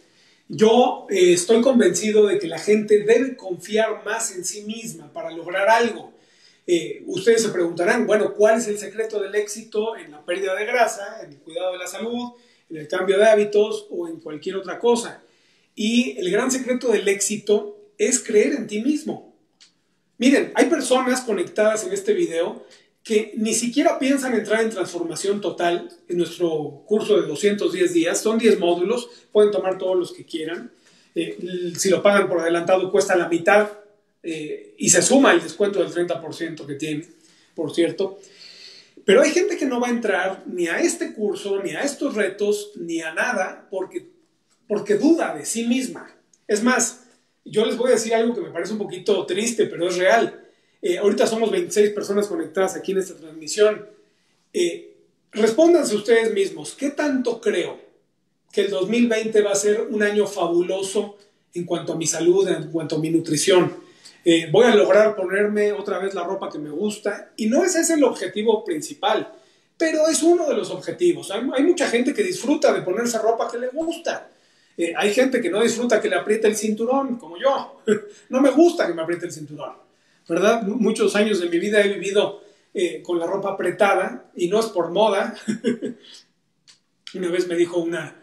Yo eh, estoy convencido de que la gente debe confiar más en sí misma para lograr algo. Eh, ustedes se preguntarán, bueno, ¿cuál es el secreto del éxito en la pérdida de grasa, en el cuidado de la salud, en el cambio de hábitos o en cualquier otra cosa? Y el gran secreto del éxito es creer en ti mismo. Miren, hay personas conectadas en este video que ni siquiera piensan entrar en transformación total en nuestro curso de 210 días. Son 10 módulos, pueden tomar todos los que quieran. Eh, si lo pagan por adelantado cuesta la mitad eh, y se suma el descuento del 30% que tiene, por cierto. Pero hay gente que no va a entrar ni a este curso, ni a estos retos, ni a nada, porque, porque duda de sí misma. Es más, yo les voy a decir algo que me parece un poquito triste, pero es real. Eh, ahorita somos 26 personas conectadas aquí en esta transmisión. Eh, respóndanse ustedes mismos, ¿qué tanto creo que el 2020 va a ser un año fabuloso en cuanto a mi salud, en cuanto a mi nutrición? Eh, voy a lograr ponerme otra vez la ropa que me gusta y no ese es el objetivo principal, pero es uno de los objetivos. Hay, mucha gente que disfruta de ponerse ropa que le gusta. Eh, hay gente que no disfruta que le apriete el cinturón, como yo. no me gusta que me apriete el cinturón, ¿verdad? Muchos años de mi vida he vivido eh, con la ropa apretada y no es por moda. una vez me dijo una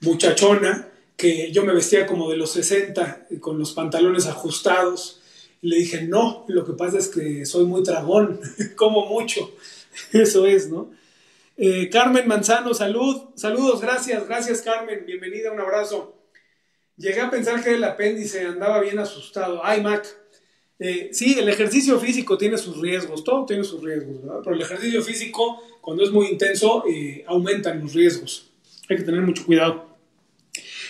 muchachona que yo me vestía como de los 60, con los pantalones ajustados, le dije, no, lo que pasa es que soy muy dragón, como mucho. Eso es, ¿no? Eh, Carmen Manzano, salud, saludos, gracias, gracias Carmen, bienvenida, un abrazo. Llegué a pensar que el apéndice andaba bien asustado. Ay, Mac. Eh, sí, el ejercicio físico tiene sus riesgos, todo tiene sus riesgos, ¿verdad? Pero el ejercicio físico, cuando es muy intenso, eh, aumentan los riesgos. Hay que tener mucho cuidado.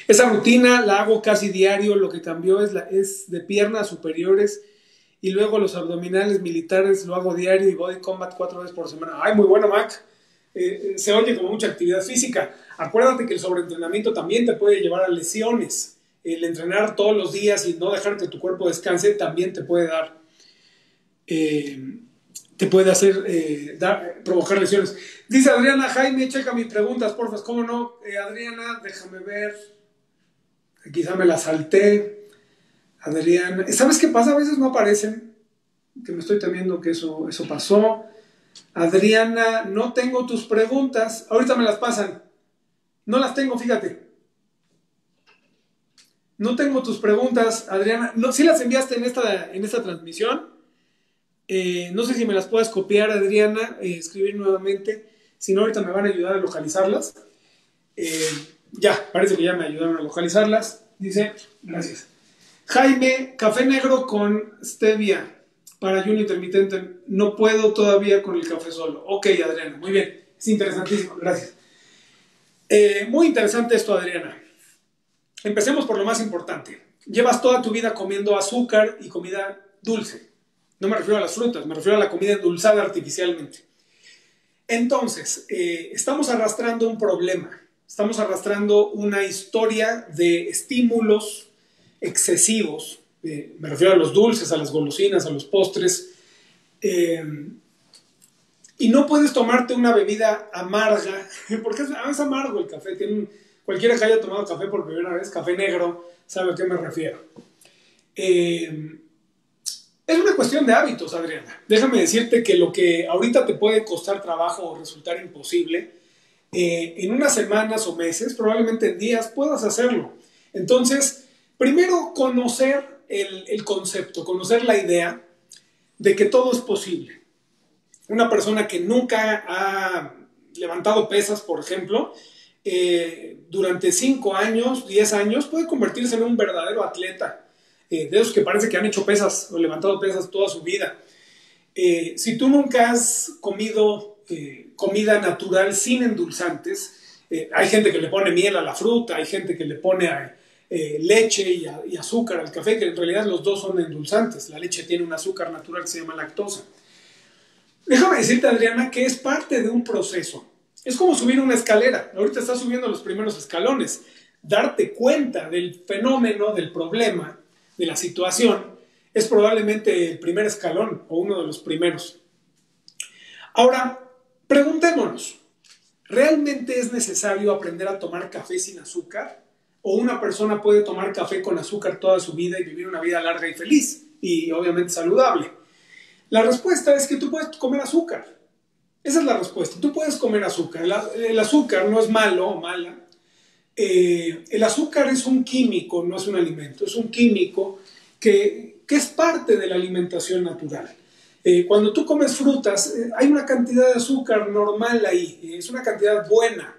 Esa rutina la hago casi diario, lo que cambió es, es de piernas superiores y luego los abdominales militares lo hago diario y body combat cuatro veces por semana. ¡Ay, muy bueno, Mac! Eh, eh, se oye como mucha actividad física. Acuérdate que el sobreentrenamiento también te puede llevar a lesiones. El entrenar todos los días y no dejar que tu cuerpo descanse también te puede dar, eh, te puede hacer, dar, provocar lesiones. Dice Adriana Jaime, checa mis preguntas, porfa, ¿cómo no? Adriana, déjame ver. Quizá me la salté. Adriana. ¿Sabes qué pasa? A veces no aparecen. Que me estoy temiendo que eso, eso pasó. Adriana, no tengo tus preguntas. Ahorita me las pasan. No las tengo, fíjate. No tengo tus preguntas, Adriana. No, si las enviaste en esta, en esta transmisión. Eh, no sé si me las puedes copiar, Adriana, eh, escribir nuevamente. Si no, ahorita me van a ayudar a localizarlas. Eh, ya, parece que ya me ayudaron a localizarlas. Dice, gracias. Jaime, café negro con stevia para ayuno intermitente. No puedo todavía con el café solo. Ok, Adriana, muy bien. Es interesantísimo, gracias. Eh, muy interesante esto, Adriana. Empecemos por lo más importante. Llevas toda tu vida comiendo azúcar y comida dulce. No me refiero a las frutas, me refiero a la comida endulzada artificialmente. Entonces, eh, estamos arrastrando un problema Estamos arrastrando una historia de estímulos excesivos, eh, me refiero a los dulces, a las golosinas, a los postres, eh, y no puedes tomarte una bebida amarga, porque es, amargo el café, cualquiera que haya tomado café por primera vez, café negro, sabe a qué me refiero. Eh, es una cuestión de hábitos, Adriana. Déjame decirte que lo que ahorita te puede costar trabajo o resultar imposible, eh, en unas semanas o meses, probablemente en días, puedas hacerlo. Entonces, primero conocer el, concepto, conocer la idea de que todo es posible. Una persona que nunca ha levantado pesas, por ejemplo, eh, durante 5 años, 10 años, puede convertirse en un verdadero atleta. Eh, de esos que parece que han hecho pesas o levantado pesas toda su vida. si tú nunca has comido comida natural sin endulzantes, Eh, hay gente que le pone miel a la fruta, hay gente que le pone eh, leche y, y, azúcar al café, que en realidad los dos son endulzantes. La leche tiene un azúcar natural que se llama lactosa. Déjame decirte, Adriana, que es parte de un proceso. Es como subir una escalera. Ahorita estás subiendo los primeros escalones. Darte cuenta del fenómeno, del problema, de la situación, es probablemente el primer escalón o uno de los primeros. Ahora, preguntémonos, ¿realmente es necesario aprender a tomar café sin azúcar? ¿O una persona puede tomar café con azúcar toda su vida y vivir una vida larga y feliz y obviamente saludable? La respuesta es que tú puedes comer azúcar. Esa es la respuesta. Tú puedes comer azúcar. El, azúcar no es malo o mala. Eh, el azúcar es un químico, no es un alimento. Es un químico que, es parte de la alimentación natural. Eh, cuando tú comes frutas, eh, hay una cantidad de azúcar normal ahí. es una cantidad buena.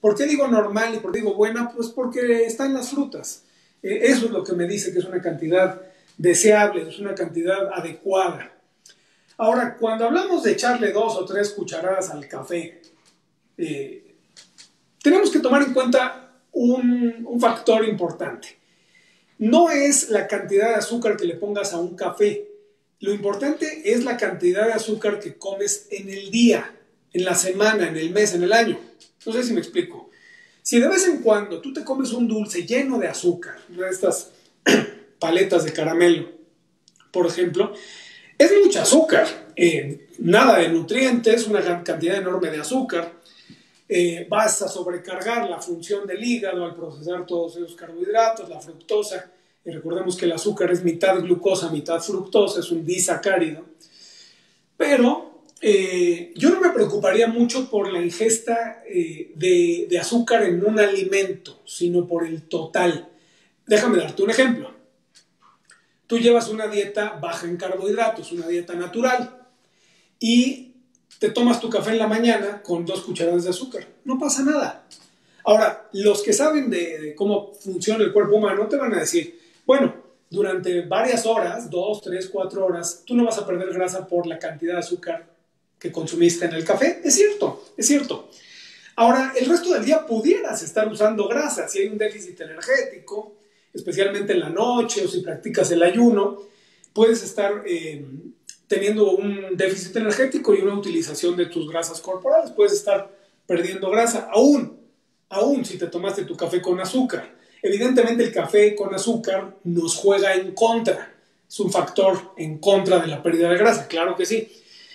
¿Por qué digo normal y por qué digo buena? Pues porque está en las frutas. eso es lo que me dice que es una cantidad deseable, es una cantidad adecuada. Ahora, cuando hablamos de echarle dos o tres cucharadas al café, eh, tenemos que tomar en cuenta un, factor importante. No es la cantidad de azúcar que le pongas a un café. Lo importante es la cantidad de azúcar que comes en el día, en la semana, en el mes, en el año. No sé si me explico. Si de vez en cuando tú te comes un dulce lleno de azúcar, de estas paletas de caramelo, por ejemplo, es mucho azúcar, eh, nada de nutrientes, una cantidad enorme de azúcar. Eh, vas a sobrecargar la función del hígado al procesar todos esos carbohidratos, la fructosa. Y recordemos que el azúcar es mitad glucosa, mitad fructosa, es un disacárido. Pero eh, yo no me preocuparía mucho por la ingesta de, de azúcar en un alimento, sino por el total. Déjame darte un ejemplo. Tú llevas una dieta baja en carbohidratos, una dieta natural, y te tomas tu café en la mañana con dos cucharadas de azúcar. No pasa nada. Ahora, los que saben de, cómo funciona el cuerpo humano te van a decir, bueno, durante varias horas, dos, tres, cuatro horas, tú no vas a perder grasa por la cantidad de azúcar que consumiste en el café. Es cierto, es cierto. Ahora, el resto del día pudieras estar usando grasa si hay un déficit energético, especialmente en la noche o si practicas el ayuno, puedes estar eh, teniendo un déficit energético y una utilización de tus grasas corporales. Puedes estar perdiendo grasa, aún, aún si te tomaste tu café con azúcar. Evidentemente el café con azúcar nos juega en contra, es un factor en contra de la pérdida de grasa, claro que sí.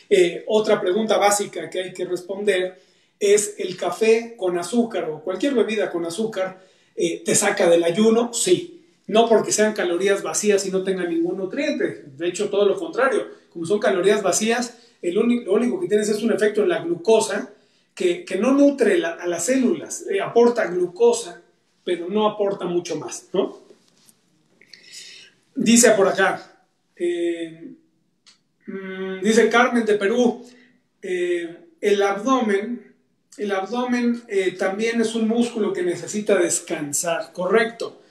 Eh, otra pregunta básica que hay que responder es el café con azúcar o cualquier bebida con azúcar eh, ¿Te saca del ayuno? Sí. No porque sean calorías vacías y no tengan ningún nutriente. De hecho, todo lo contrario. Como son calorías vacías, el único, lo único que tienes es un efecto en la glucosa que, no nutre a las células. Eh, aporta glucosa, pero no aporta mucho más. ¿no? Dice por acá, eh, mm, dice Carmen de Perú, el abdomen el abdomen eh, también es un músculo que necesita descansar, correcto.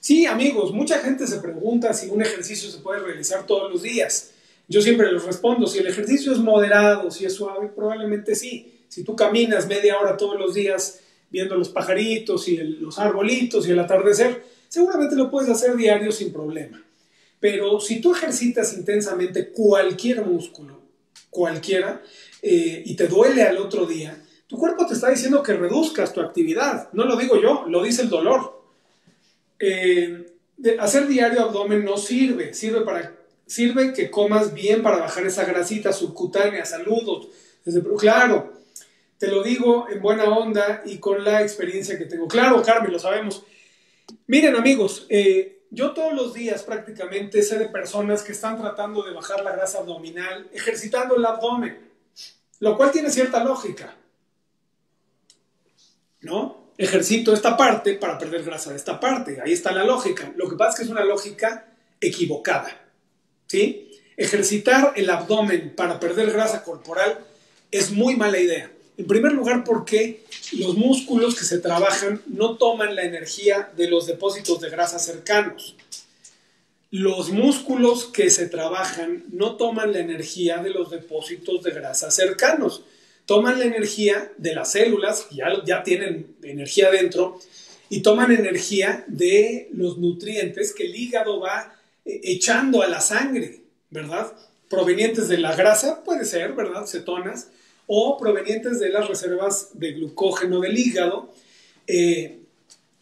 Sí, amigos, mucha gente se pregunta si un ejercicio se puede realizar todos los días. Yo siempre les respondo, si el ejercicio es moderado, si es suave, probablemente sí. Si tú caminas media hora todos los días viendo los pajaritos y los arbolitos y el atardecer, seguramente lo puedes hacer diario sin problema. Pero si tú ejercitas intensamente cualquier músculo, cualquiera, eh, y te duele al otro día, tu cuerpo te está diciendo que reduzcas tu actividad. No lo digo yo, lo dice el dolor. Eh, hacer diario abdomen no sirve. Sirve, para, sirve que comas bien para bajar esa grasita subcutánea. Saludos. Desde, claro, te lo digo en buena onda y con la experiencia que tengo. Claro, Carmen, lo sabemos. Miren amigos, eh, yo todos los días prácticamente sé de personas que están tratando de bajar la grasa abdominal ejercitando el abdomen, lo cual tiene cierta lógica. ¿no? Ejercito esta parte para perder grasa de esta parte. Ahí está la lógica. Lo que pasa es que es una lógica equivocada, ¿sí? Ejercitar el abdomen para perder grasa corporal es muy mala idea. En primer lugar, porque los músculos que se trabajan no toman la energía de los depósitos de grasa cercanos. Los músculos que se trabajan no toman la energía de los depósitos de grasa cercanos. toman la energía de las células, ya, ya tienen energía dentro, y toman energía de los nutrientes que el hígado va eh, echando a la sangre, ¿verdad? Provenientes de la grasa, puede ser, ¿verdad? Cetonas, o provenientes de las reservas de glucógeno del hígado. Eh,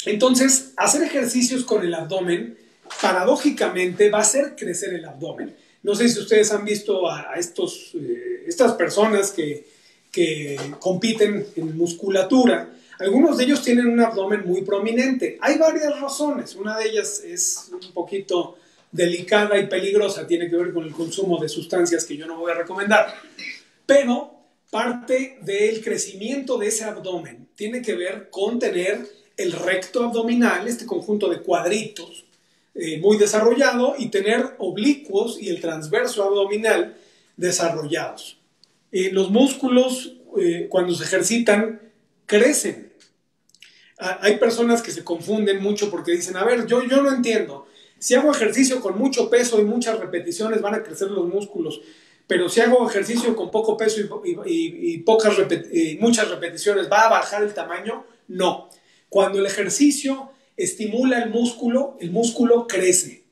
entonces, hacer ejercicios con el abdomen, paradójicamente, va a hacer crecer el abdomen. No sé si ustedes han visto a, estos, eh, estas personas que, que compiten en musculatura. Algunos de ellos tienen un abdomen muy prominente. Hay varias razones. Una de ellas es un poquito delicada y peligrosa, tiene que ver con el consumo de sustancias que yo no voy a recomendar. Pero parte del crecimiento de ese abdomen tiene que ver con tener el recto abdominal, este conjunto de cuadritos, eh, muy desarrollado, y tener oblicuos y el transverso abdominal desarrollados. Eh, los músculos, eh, cuando se ejercitan, crecen. Ah, hay personas que se confunden mucho porque dicen, a ver, yo, yo no entiendo. Si hago ejercicio con mucho peso y muchas repeticiones, van a crecer los músculos. Pero si hago ejercicio con poco peso y, pocas muchas repeticiones, ¿va a bajar el tamaño? No. Cuando el ejercicio estimula el músculo, el músculo crece.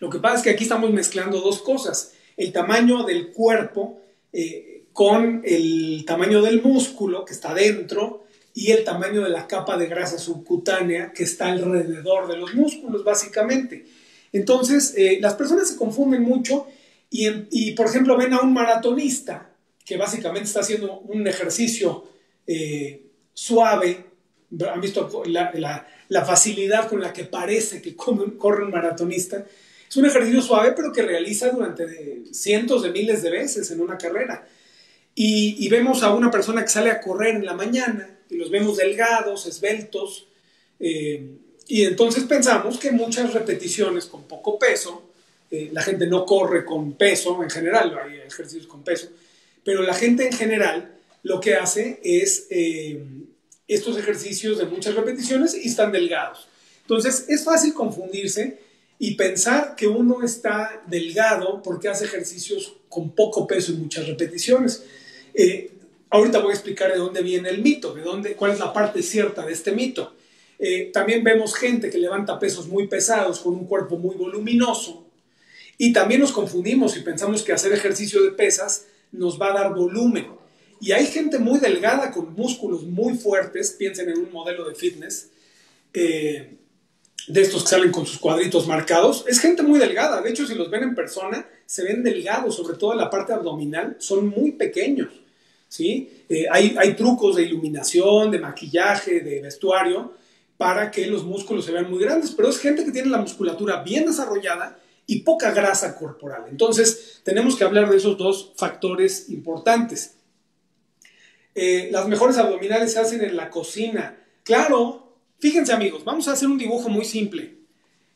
Lo que pasa es que aquí estamos mezclando dos cosas. El tamaño del cuerpo eh, con el tamaño del músculo que está dentro y el tamaño de la capa de grasa subcutánea que está alrededor de los músculos, básicamente. Entonces, eh, las personas se confunden mucho y, por ejemplo, ven a un maratonista que básicamente está haciendo un ejercicio eh, suave. Han visto la, facilidad con la que parece que corre un maratonista. Es un ejercicio suave, pero que realiza durante cientos de miles de veces en una carrera. Y, vemos a una persona que sale a correr en la mañana y los vemos delgados, esbeltos, eh, y entonces pensamos que muchas repeticiones con poco peso, la gente no corre con peso en general, hay ejercicios con peso, pero la gente en general lo que hace es eh, estos ejercicios de muchas repeticiones y están delgados. Entonces es fácil confundirse y pensar que uno está delgado porque hace ejercicios con poco peso y muchas repeticiones. Eh, ahorita voy a explicar de dónde viene el mito, de dónde, cuál es la parte cierta de este mito. Eh, también vemos gente que levanta pesos muy pesados con un cuerpo muy voluminoso y también nos confundimos y pensamos que hacer ejercicio de pesas nos va a dar volumen. Y hay gente muy delgada con músculos muy fuertes, piensen en un modelo de fitness, eh, de estos que salen con sus cuadritos marcados, es gente muy delgada. De hecho, si los ven en persona, se ven delgados, sobre todo en la parte abdominal, son muy pequeños. ¿sí? Eh, hay, hay trucos de iluminación, de maquillaje, de vestuario, para que los músculos se vean muy grandes, pero es gente que tiene la musculatura bien desarrollada y poca grasa corporal. Entonces, tenemos que hablar de esos dos factores importantes. Eh, las mejores abdominales se hacen en la cocina. Claro, fíjense amigos, vamos a hacer un dibujo muy simple.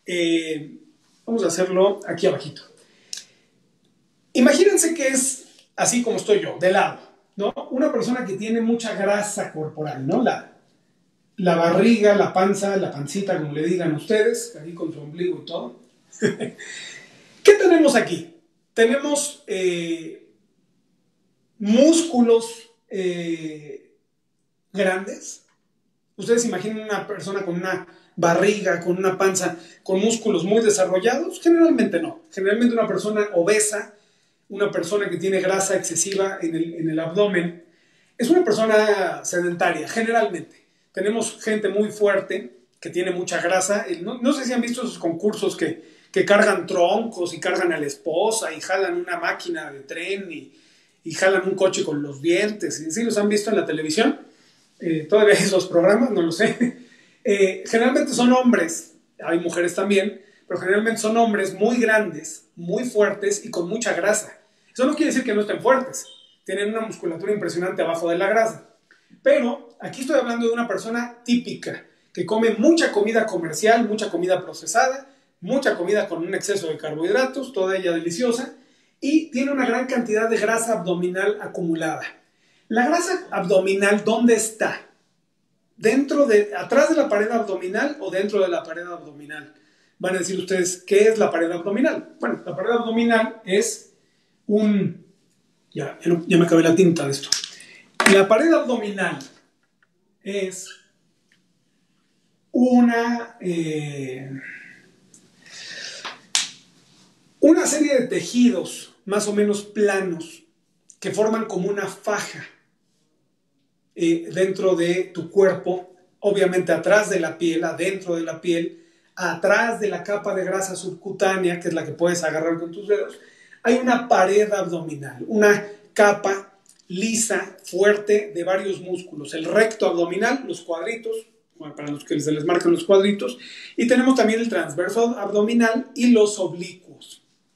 Eh, vamos a hacerlo aquí abajito. Imagínense que es así como estoy yo, de lado, ¿no? Una persona que tiene mucha grasa corporal, ¿no? La, la barriga, la panza, la pancita, como le digan ustedes, ahí con su ombligo y todo. ¿Qué tenemos aquí? Tenemos eh, músculos eh, grandes. Ustedes imaginan una persona con una barriga, con una panza, con músculos muy desarrollados. Generalmente no. Generalmente una persona obesa, una persona que tiene grasa excesiva en el, en el abdomen, es una persona sedentaria, generalmente. Tenemos gente muy fuerte que tiene mucha grasa. No, no sé si han visto esos concursos que, que, cargan troncos y cargan a la esposa y jalan una máquina de tren y, y jalan un coche con los dientes. ¿Sí los han visto en la televisión? Eh, todavía esos programas, no lo sé. Eh, generalmente son hombres, hay mujeres también, pero generalmente son hombres muy grandes, muy fuertes y con mucha grasa. Eso no quiere decir que no estén fuertes, tienen una musculatura impresionante abajo de la grasa. Pero aquí estoy hablando de una persona típica, que come mucha comida comercial, mucha comida procesada, mucha comida con un exceso de carbohidratos, toda ella deliciosa, y tiene una gran cantidad de grasa abdominal acumulada. La grasa abdominal, ¿dónde está? Dentro de, atrás de la pared abdominal o dentro de la pared abdominal. Van a decir ustedes, ¿qué es la pared abdominal? Bueno, la pared abdominal es un, ya, me acabé la tinta de esto. La pared abdominal es una, eh, una serie de tejidos más o menos planos que forman como una faja eh, dentro de tu cuerpo, obviamente atrás de la piel, adentro de la piel, atrás de la capa de grasa subcutánea, que es la que puedes agarrar con tus dedos, hay una pared abdominal, una capa lisa, fuerte, de varios músculos. El recto abdominal, los cuadritos, para los que se les marcan los cuadritos, y tenemos también el transverso abdominal y los oblicuos.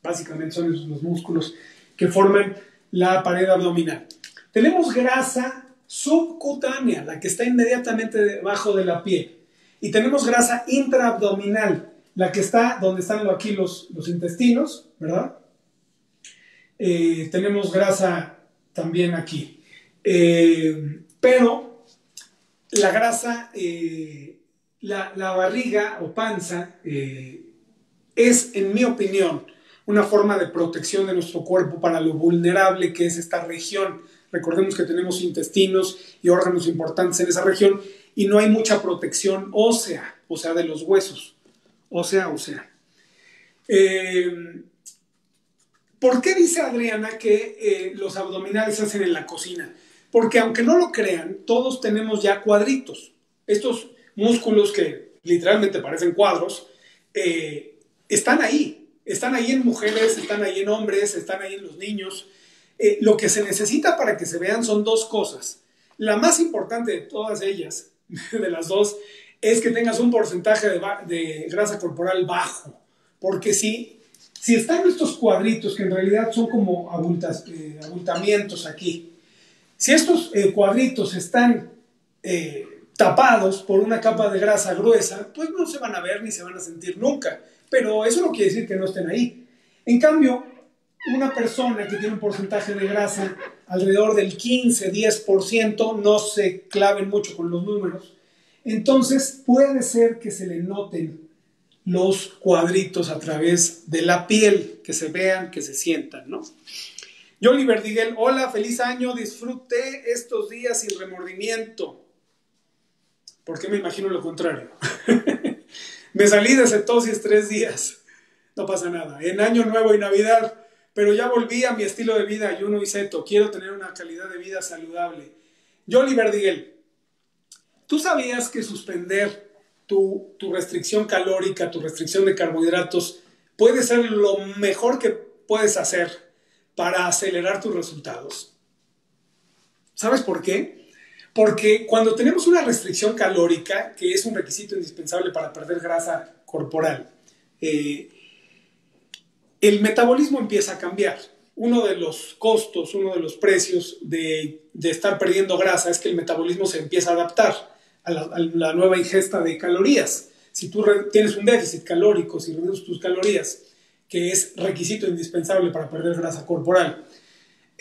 Básicamente son esos los músculos que forman la pared abdominal. Tenemos grasa subcutánea, la que está inmediatamente debajo de la piel. Y tenemos grasa intraabdominal, la que está donde están aquí los, los intestinos, ¿verdad? Eh, tenemos grasa también aquí. Eh, pero la grasa, eh, la, la, barriga o panza es, en mi opinión, una forma de protección de nuestro cuerpo para lo vulnerable que es esta región. Recordemos que tenemos intestinos y órganos importantes en esa región y no hay mucha protección ósea, o sea, de los huesos. Ósea, ósea. Eh, ¿Por qué dice Adriana que eh, los abdominales se hacen en la cocina? Porque aunque no lo crean, todos tenemos ya cuadritos. Estos músculos que literalmente parecen cuadros, eh, están ahí. Están ahí en mujeres, están ahí en hombres, están ahí en los niños. Eh, lo que se necesita para que se vean son dos cosas. La más importante de todas ellas, de las dos, es que tengas un porcentaje de, grasa corporal bajo. Porque si si están estos cuadritos, que en realidad son como eh, abultamientos aquí, si estos eh, cuadritos están eh, tapados por una capa de grasa gruesa, pues no se van a ver ni se van a sentir nunca. Pero eso no quiere decir que no estén ahí. En cambio, una persona que tiene un porcentaje de grasa alrededor del 15-10%, no se claven mucho con los números, entonces puede ser que se le noten los cuadritos a través de la piel, que se vean, que se sientan, ¿no? Johnny Verdiguel, hola, feliz año, disfrute estos días sin remordimiento. ¿Por qué me imagino lo contrario? me salí de cetosis tres días, no pasa nada. En año nuevo y Navidad, pero ya volví a mi estilo de vida, ayuno y ceto. Quiero tener una calidad de vida saludable. Johnny Verdiguel, ¿tú sabías que suspender tu, restricción calórica, tu restricción de carbohidratos, puede ser lo mejor que puedes hacer para acelerar tus resultados. ¿Sabes por qué? Porque cuando tenemos una restricción calórica, que es un requisito indispensable para perder grasa corporal, eh, el metabolismo empieza a cambiar. Uno de los costos, uno de los precios de, de estar perdiendo grasa es que el metabolismo se empieza a adaptar a la, nueva ingesta de calorías. Si tú tienes un déficit calórico, si reduces tus calorías, que es requisito indispensable para perder grasa corporal,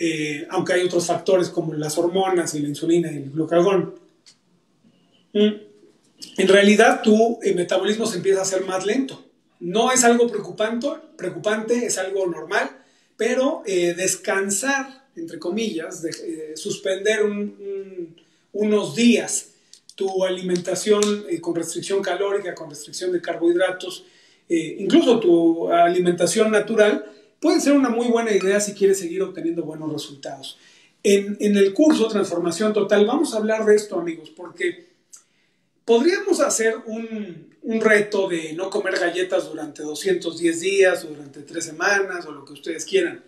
eh, aunque hay otros factores como las hormonas y la insulina y el glucagón, mm, en realidad tu eh, metabolismo se empieza a hacer más lento. No es algo preocupante, preocupante es algo normal, pero eh, descansar, entre comillas, de, suspender unos días tu alimentación eh, con restricción calórica, con restricción de carbohidratos, eh, incluso tu alimentación natural, puede ser una muy buena idea si quieres seguir obteniendo buenos resultados. En, el curso Transformación Total vamos a hablar de esto, amigos, porque podríamos hacer un, un reto de no comer galletas durante 210 días o durante 3 semanas o lo que ustedes quieran.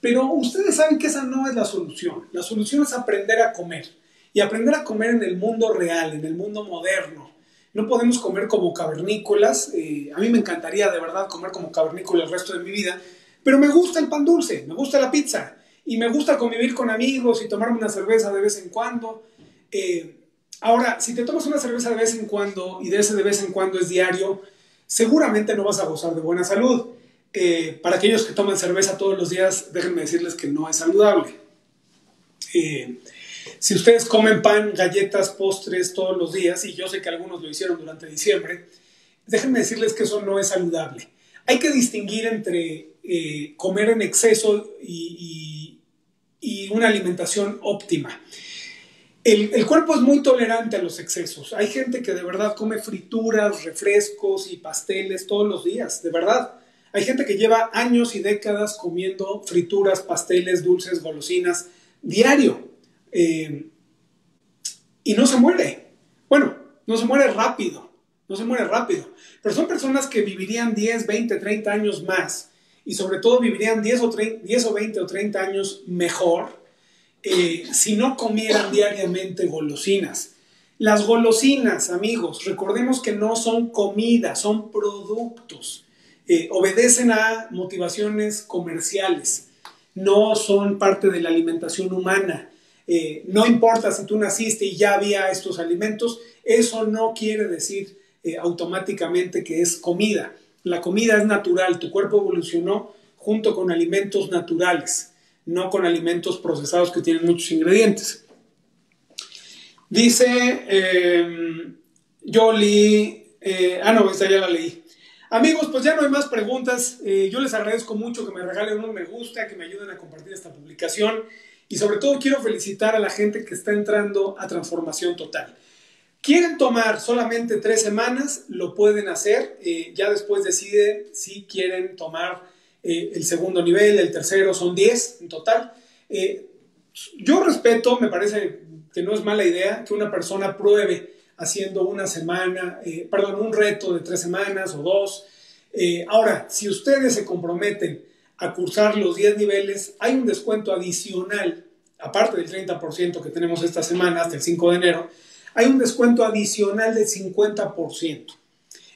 Pero ustedes saben que esa no es la solución. La solución es aprender a comer y aprender a comer en el mundo real, en el mundo moderno. No podemos comer como cavernícolas. Eh, a mí me encantaría de verdad comer como cavernícola el resto de mi vida, pero me gusta el pan dulce, me gusta la pizza y me gusta convivir con amigos y tomarme una cerveza de vez en cuando. Eh, ahora, si te tomas una cerveza de vez en cuando y de ese de vez en cuando es diario, seguramente no vas a gozar de buena salud. Eh, para aquellos que toman cerveza todos los días, déjenme decirles que no es saludable. Si ustedes comen pan, galletas, postres todos los días, y yo sé que algunos lo hicieron durante diciembre, déjenme decirles que eso no es saludable. Hay que distinguir entre eh, comer en exceso y, una alimentación óptima. El, cuerpo es muy tolerante a los excesos. Hay gente que de verdad come frituras, refrescos y pasteles todos los días, de verdad. Hay gente que lleva años y décadas comiendo frituras, pasteles, dulces, golosinas, diario. Eh, y no se muere. Bueno, no se muere rápido, no se muere rápido. Pero son personas que vivirían 10, 20, 30 años más y sobre todo vivirían 10 o, 10 o 20 o 30 años mejor eh, si no comieran diariamente golosinas. Las golosinas, amigos, recordemos que no son comida, son productos. Eh, obedecen a motivaciones comerciales, no son parte de la alimentación humana. Eh, no importa si tú naciste y ya había estos alimentos, eso no quiere decir automáticamente que es comida. La comida es natural, tu cuerpo evolucionó junto con alimentos naturales no con alimentos procesados que tienen muchos ingredientes. Dice eh, ah no, esta ya la leí. Amigos, pues ya no hay más preguntas. Eh, yo les agradezco mucho que me regalen un me gusta, que me ayuden a compartir esta publicación y sobre todo quiero felicitar a la gente que está entrando a Transformación Total. Quieren tomar solamente tres semanas, lo pueden hacer. Eh, ya después deciden si quieren tomar eh, el segundo nivel, el tercero, son 10 en total. Eh, yo respeto, me parece que no es mala idea que una persona pruebe haciendo una semana, perdón, un reto de tres semanas o dos. ahora, si ustedes se comprometen a cursar los 10 niveles, hay un descuento adicional, aparte del 30% que tenemos esta semana hasta el 5 de enero, hay un descuento adicional del 50%.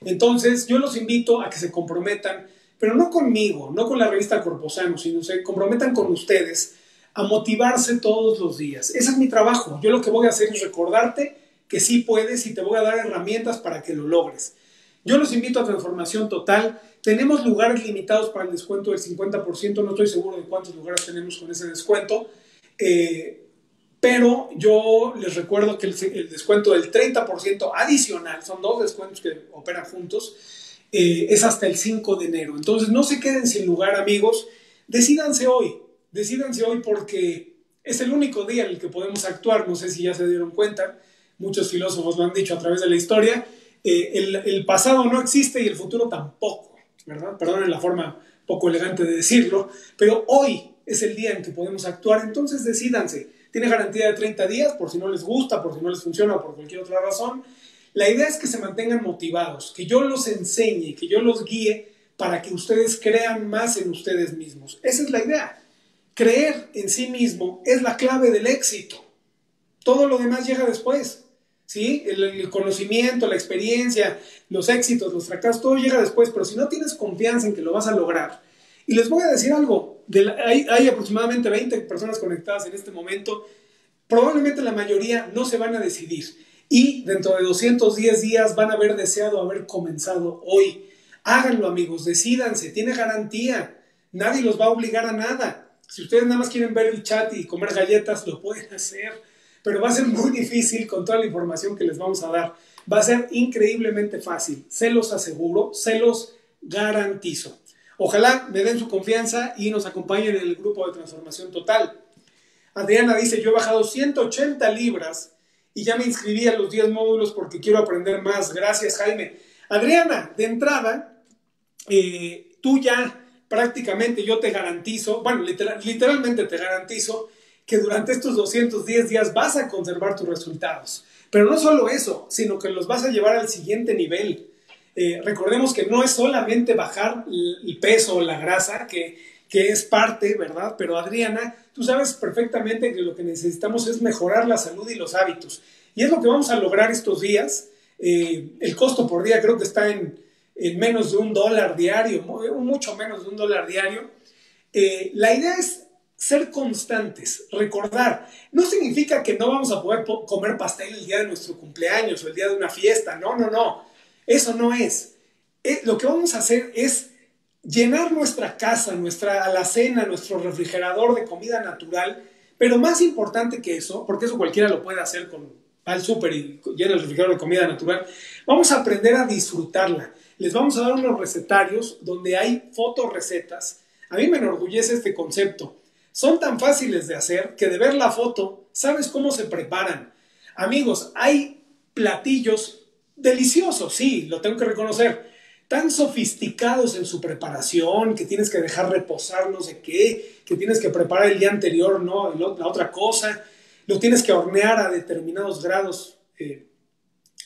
Entonces, yo los invito a que se comprometan pero no conmigo, no con la revista Corposano, sino se comprometan con ustedes a motivarse todos los días. Ese es mi trabajo. Yo lo que voy a hacer es recordarte que sí puedes y te voy a dar herramientas para que lo logres. Yo los invito a Transformación Total. Tenemos lugares limitados para el descuento del 50%. No estoy seguro de cuántos lugares tenemos con ese descuento. Eh, pero yo les recuerdo que el, el descuento del 30% adicional, son dos descuentos que operan juntos, eh, es hasta el 5 de enero. Entonces no se queden sin lugar amigos, decídanse hoy, decídanse hoy porque es el único día en el que podemos actuar, no sé si ya se dieron cuenta, muchos filósofos lo han dicho a través de la historia, eh, el, pasado no existe y el futuro tampoco, ¿verdad? Perdonen la forma poco elegante de decirlo, pero hoy es el día en que podemos actuar, entonces decídanse. Tiene garantía de 30 días por si no les gusta, por si no les funciona o por cualquier otra razón. La idea es que se mantengan motivados, que yo los enseñe, que yo los guíe para que ustedes crean más en ustedes mismos. Esa es la idea. Creer en sí mismo es la clave del éxito. Todo lo demás llega después. ¿Sí? El, conocimiento, la experiencia, los éxitos, los fracasos, todo llega después, pero si no tienes confianza en que lo vas a lograr, y les voy a decir algo, hay, hay, aproximadamente 20 personas conectadas en este momento, probablemente la mayoría no se van a decidir y dentro de 210 días van a haber deseado haber comenzado hoy. Háganlo amigos, decídanse, tiene garantía, nadie los va a obligar a nada. Si ustedes nada más quieren ver el chat y comer galletas, lo pueden hacer, pero va a ser muy difícil con toda la información que les vamos a dar. Va a ser increíblemente fácil, se los aseguro, se los garantizo. Ojalá me den su confianza y nos acompañen en el grupo de transformación total. Adriana dice, yo he bajado 180 libras y ya me inscribí a los 10 módulos porque quiero aprender más. Gracias, Jaime. Adriana, de entrada, eh, tú ya prácticamente yo te garantizo, bueno, literalmente te garantizo que durante estos 210 días vas a conservar tus resultados. Pero no solo eso, sino que los vas a llevar al siguiente nivel. Eh, recordemos que no es solamente bajar el peso o la grasa, que, que es parte, ¿verdad? Pero Adriana Tú sabes perfectamente que lo que necesitamos es mejorar la salud y los hábitos. Y es lo que vamos a lograr estos días. Eh, el costo por día creo que está en, menos de un dólar diario, mucho menos de un dólar diario. Eh, la idea es ser constantes, recordar. No significa que no vamos a poder comer pastel el día de nuestro cumpleaños o el día de una fiesta. No, no, no. Eso no es. Eh, lo que vamos a hacer es llenar nuestra casa, nuestra alacena, nuestro refrigerador de comida natural, pero más importante que eso, porque eso cualquiera lo puede hacer con al súper y llena el refrigerador de comida natural, vamos a aprender a disfrutarla. Les vamos a dar unos recetarios donde hay fotorecetas. A mí me enorgullece este concepto. Son tan fáciles de hacer que de ver la foto sabes cómo se preparan, Amigos, hay platillos deliciosos, sí, lo tengo que reconocer, tan sofisticados en su preparación, que tienes que dejar reposar no sé qué, que tienes que preparar el día anterior, ¿no? La otra cosa, lo tienes que hornear a determinados grados eh,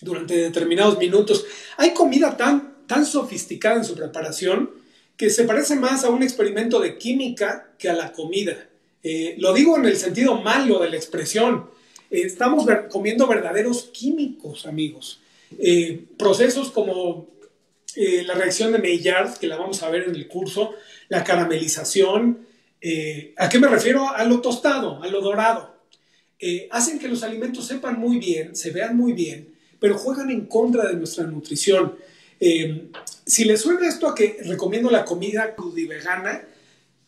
durante determinados minutos. Hay comida tan, tan sofisticada en su preparación que se parece más a un experimento de química que a la comida. Eh, lo digo en el sentido malo de la expresión. Eh, estamos comiendo verdaderos químicos, amigos. Eh, procesos como la reacción de Maillard, que la vamos a ver en el curso, la caramelización. ¿A qué me refiero? A lo tostado, a lo dorado. hacen que los alimentos sepan muy bien, se vean muy bien, pero juegan en contra de nuestra nutrición. si les suena esto a que recomiendo la comida crudivegana,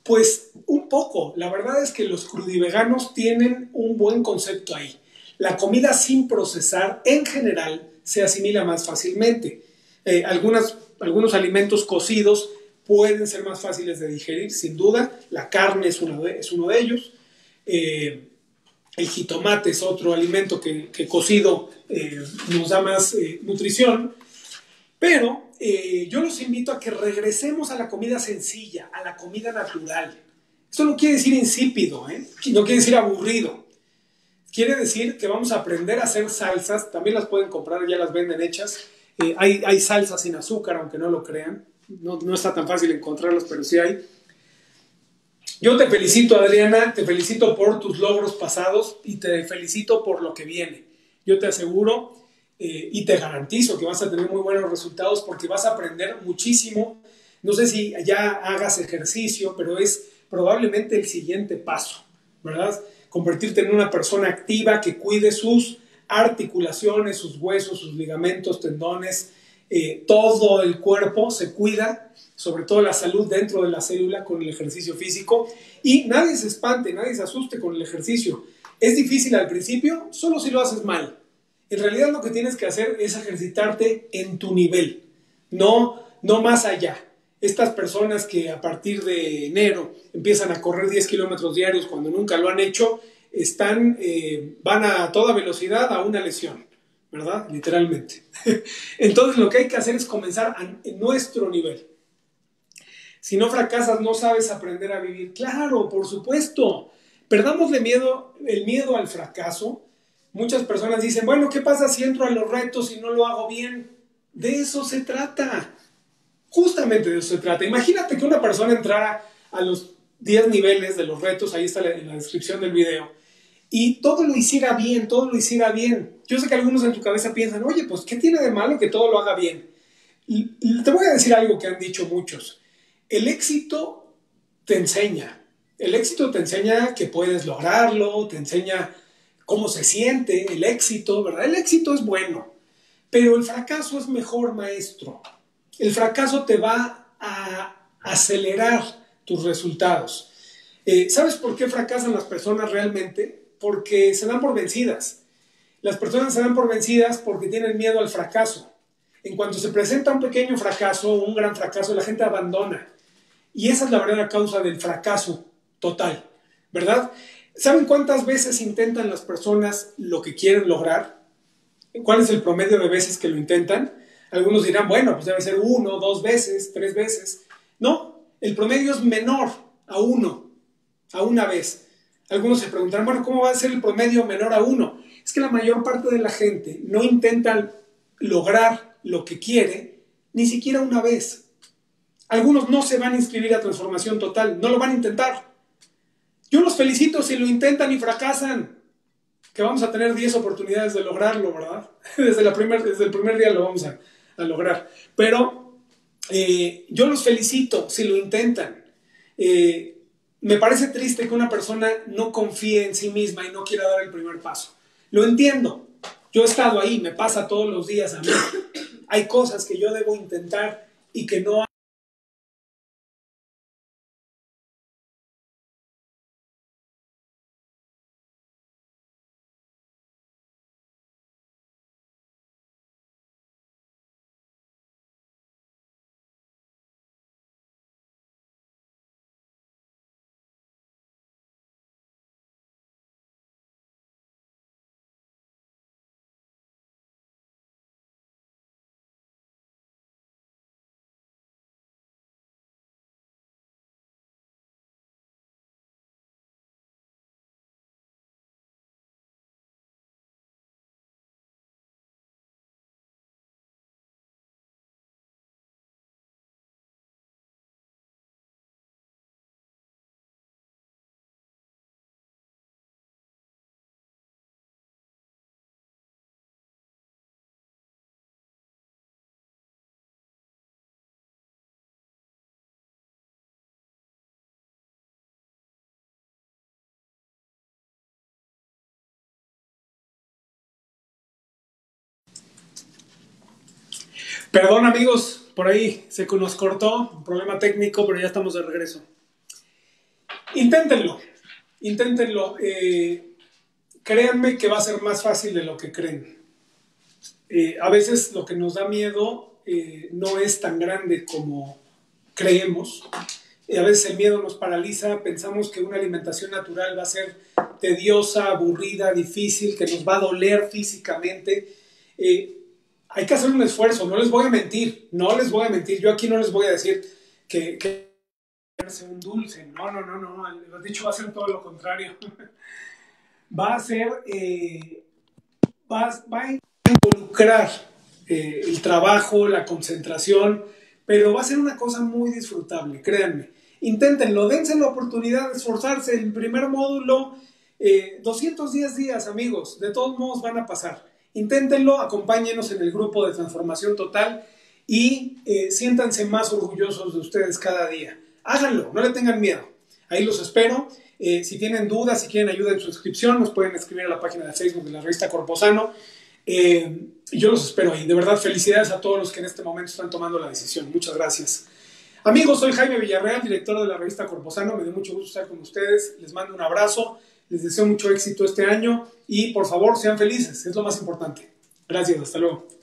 pues un poco. La verdad es que los crudiveganos tienen un buen concepto ahí. La comida sin procesar en general se asimila más fácilmente. Eh, algunos alimentos cocidos pueden ser más fáciles de digerir, sin duda. La carne es uno de, es uno de ellos. Eh, el jitomate es otro alimento que, cocido eh, nos da más nutrición. Pero yo los invito a que regresemos a la comida sencilla, a la comida natural. Esto no quiere decir insípido, no quiere decir aburrido. Quiere decir que vamos a aprender a hacer salsas, también las pueden comprar, ya las venden hechas. Eh, hay, hay, salsas sin azúcar, aunque no lo crean. No, no está tan fácil encontrarlas, pero sí hay. Yo te felicito, Adriana, te felicito por tus logros pasados y te felicito por lo que viene. Yo te aseguro eh, y te garantizo que vas a tener muy buenos resultados porque vas a aprender muchísimo. No sé si ya hagas ejercicio, pero es probablemente el siguiente paso, ¿verdad? Convertirte en una persona activa que cuide sus articulaciones, sus huesos, sus ligamentos, tendones, eh, todo el cuerpo se cuida, sobre todo la salud dentro de la célula con el ejercicio físico. Y nadie se espante, nadie se asuste con el ejercicio. Es difícil al principio, solo si lo haces mal. En realidad lo que tienes que hacer es ejercitarte en tu nivel, no, no más allá. Estas personas que a partir de enero empiezan a correr 10 kilómetros diarios cuando nunca lo han hecho, están, eh, van a toda velocidad a una lesión, ¿verdad? Literalmente. Entonces lo que hay que hacer es comenzar en nuestro nivel. Si no fracasas, no sabes aprender a vivir. Claro, por supuesto. Perdamosle miedo, el miedo al fracaso Muchas personas dicen, bueno, ¿qué pasa si entro a los retos y no lo hago bien? De eso se trata. Justamente de eso se trata. Imagínate que una persona entrara a los 10 niveles de los retos, ahí está en la descripción del video, y todo lo hiciera bien, todo lo hiciera bien. Yo sé que algunos en tu cabeza piensan, oye, pues, ¿qué tiene de malo que todo lo haga bien? Te voy a decir algo que han dicho muchos. El éxito te enseña. El éxito te enseña que puedes lograrlo, te enseña cómo se siente, el éxito, ¿verdad? El éxito es bueno, pero el fracaso es mejor maestro. El fracaso te va a acelerar tus resultados. Eh, ¿Sabes por qué fracasan las personas realmente? Porque se dan por vencidas. Las personas se dan por vencidas porque tienen miedo al fracaso. En cuanto se presenta un pequeño fracaso o un gran fracaso, la gente abandona. Y esa es la verdadera causa del fracaso total, ¿verdad? ¿Saben cuántas veces intentan las personas lo que quieren lograr? ¿Cuál es el promedio de veces que lo intentan? Algunos dirán, bueno, pues debe ser uno, dos veces, tres veces. No, el promedio es menor a uno, a una vez. Algunos se preguntarán, bueno, ¿cómo va a ser el promedio menor a uno? Es que la mayor parte de la gente no intenta lograr lo que quiere ni siquiera una vez. Algunos no se van a inscribir a transformación total, no lo van a intentar. Yo los felicito si lo intentan y fracasan, que vamos a tener 10 oportunidades de lograrlo, ¿verdad? Desde, la desde el primer día lo vamos a, lograr. Pero eh, yo los felicito si lo intentan. Eh, me parece triste que una persona no confíe en sí misma y no quiera dar el primer paso. Lo entiendo. Yo he estado ahí, me pasa todos los días a mí. Hay cosas que yo debo intentar y que no Perdón amigos, por ahí se nos cortó, un problema técnico, pero ya estamos de regreso. Inténtenlo, inténtenlo. Eh, créanme que va a ser más fácil de lo que creen. Eh, a veces lo que nos da miedo eh, no es tan grande como creemos. a veces el miedo nos paraliza, pensamos que una alimentación natural va a ser tediosa, aburrida, difícil, que nos va a doler físicamente hay que hacer un esfuerzo, no les voy a mentir, no les voy a mentir, yo aquí no les voy a decir que, que un dulce, no, no, no, no, de hecho va a ser todo lo contrario. va a ser, eh, va, a involucrar eh, el trabajo, la concentración, pero va a ser una cosa muy disfrutable, créanme. Inténtenlo, dense la oportunidad de esforzarse. El primer módulo, 210 eh, días, amigos, de todos modos van a pasar. Inténtenlo, acompáñenos en el grupo de transformación total y eh, siéntanse más orgullosos de ustedes cada día. Háganlo, no le tengan miedo. Ahí los espero. Eh, si tienen dudas, si quieren ayuda en su nos pueden escribir a la página de Facebook de la revista Corposano. Eh, yo los espero ahí. De verdad, felicidades a todos los que en este momento están tomando la decisión. Muchas gracias. Amigos, soy Jaime Villarreal, director de la revista Corposano. Me dio mucho gusto estar con ustedes. Les mando un abrazo. Les deseo mucho éxito este año y por favor sean felices, es lo más importante. Gracias, hasta luego.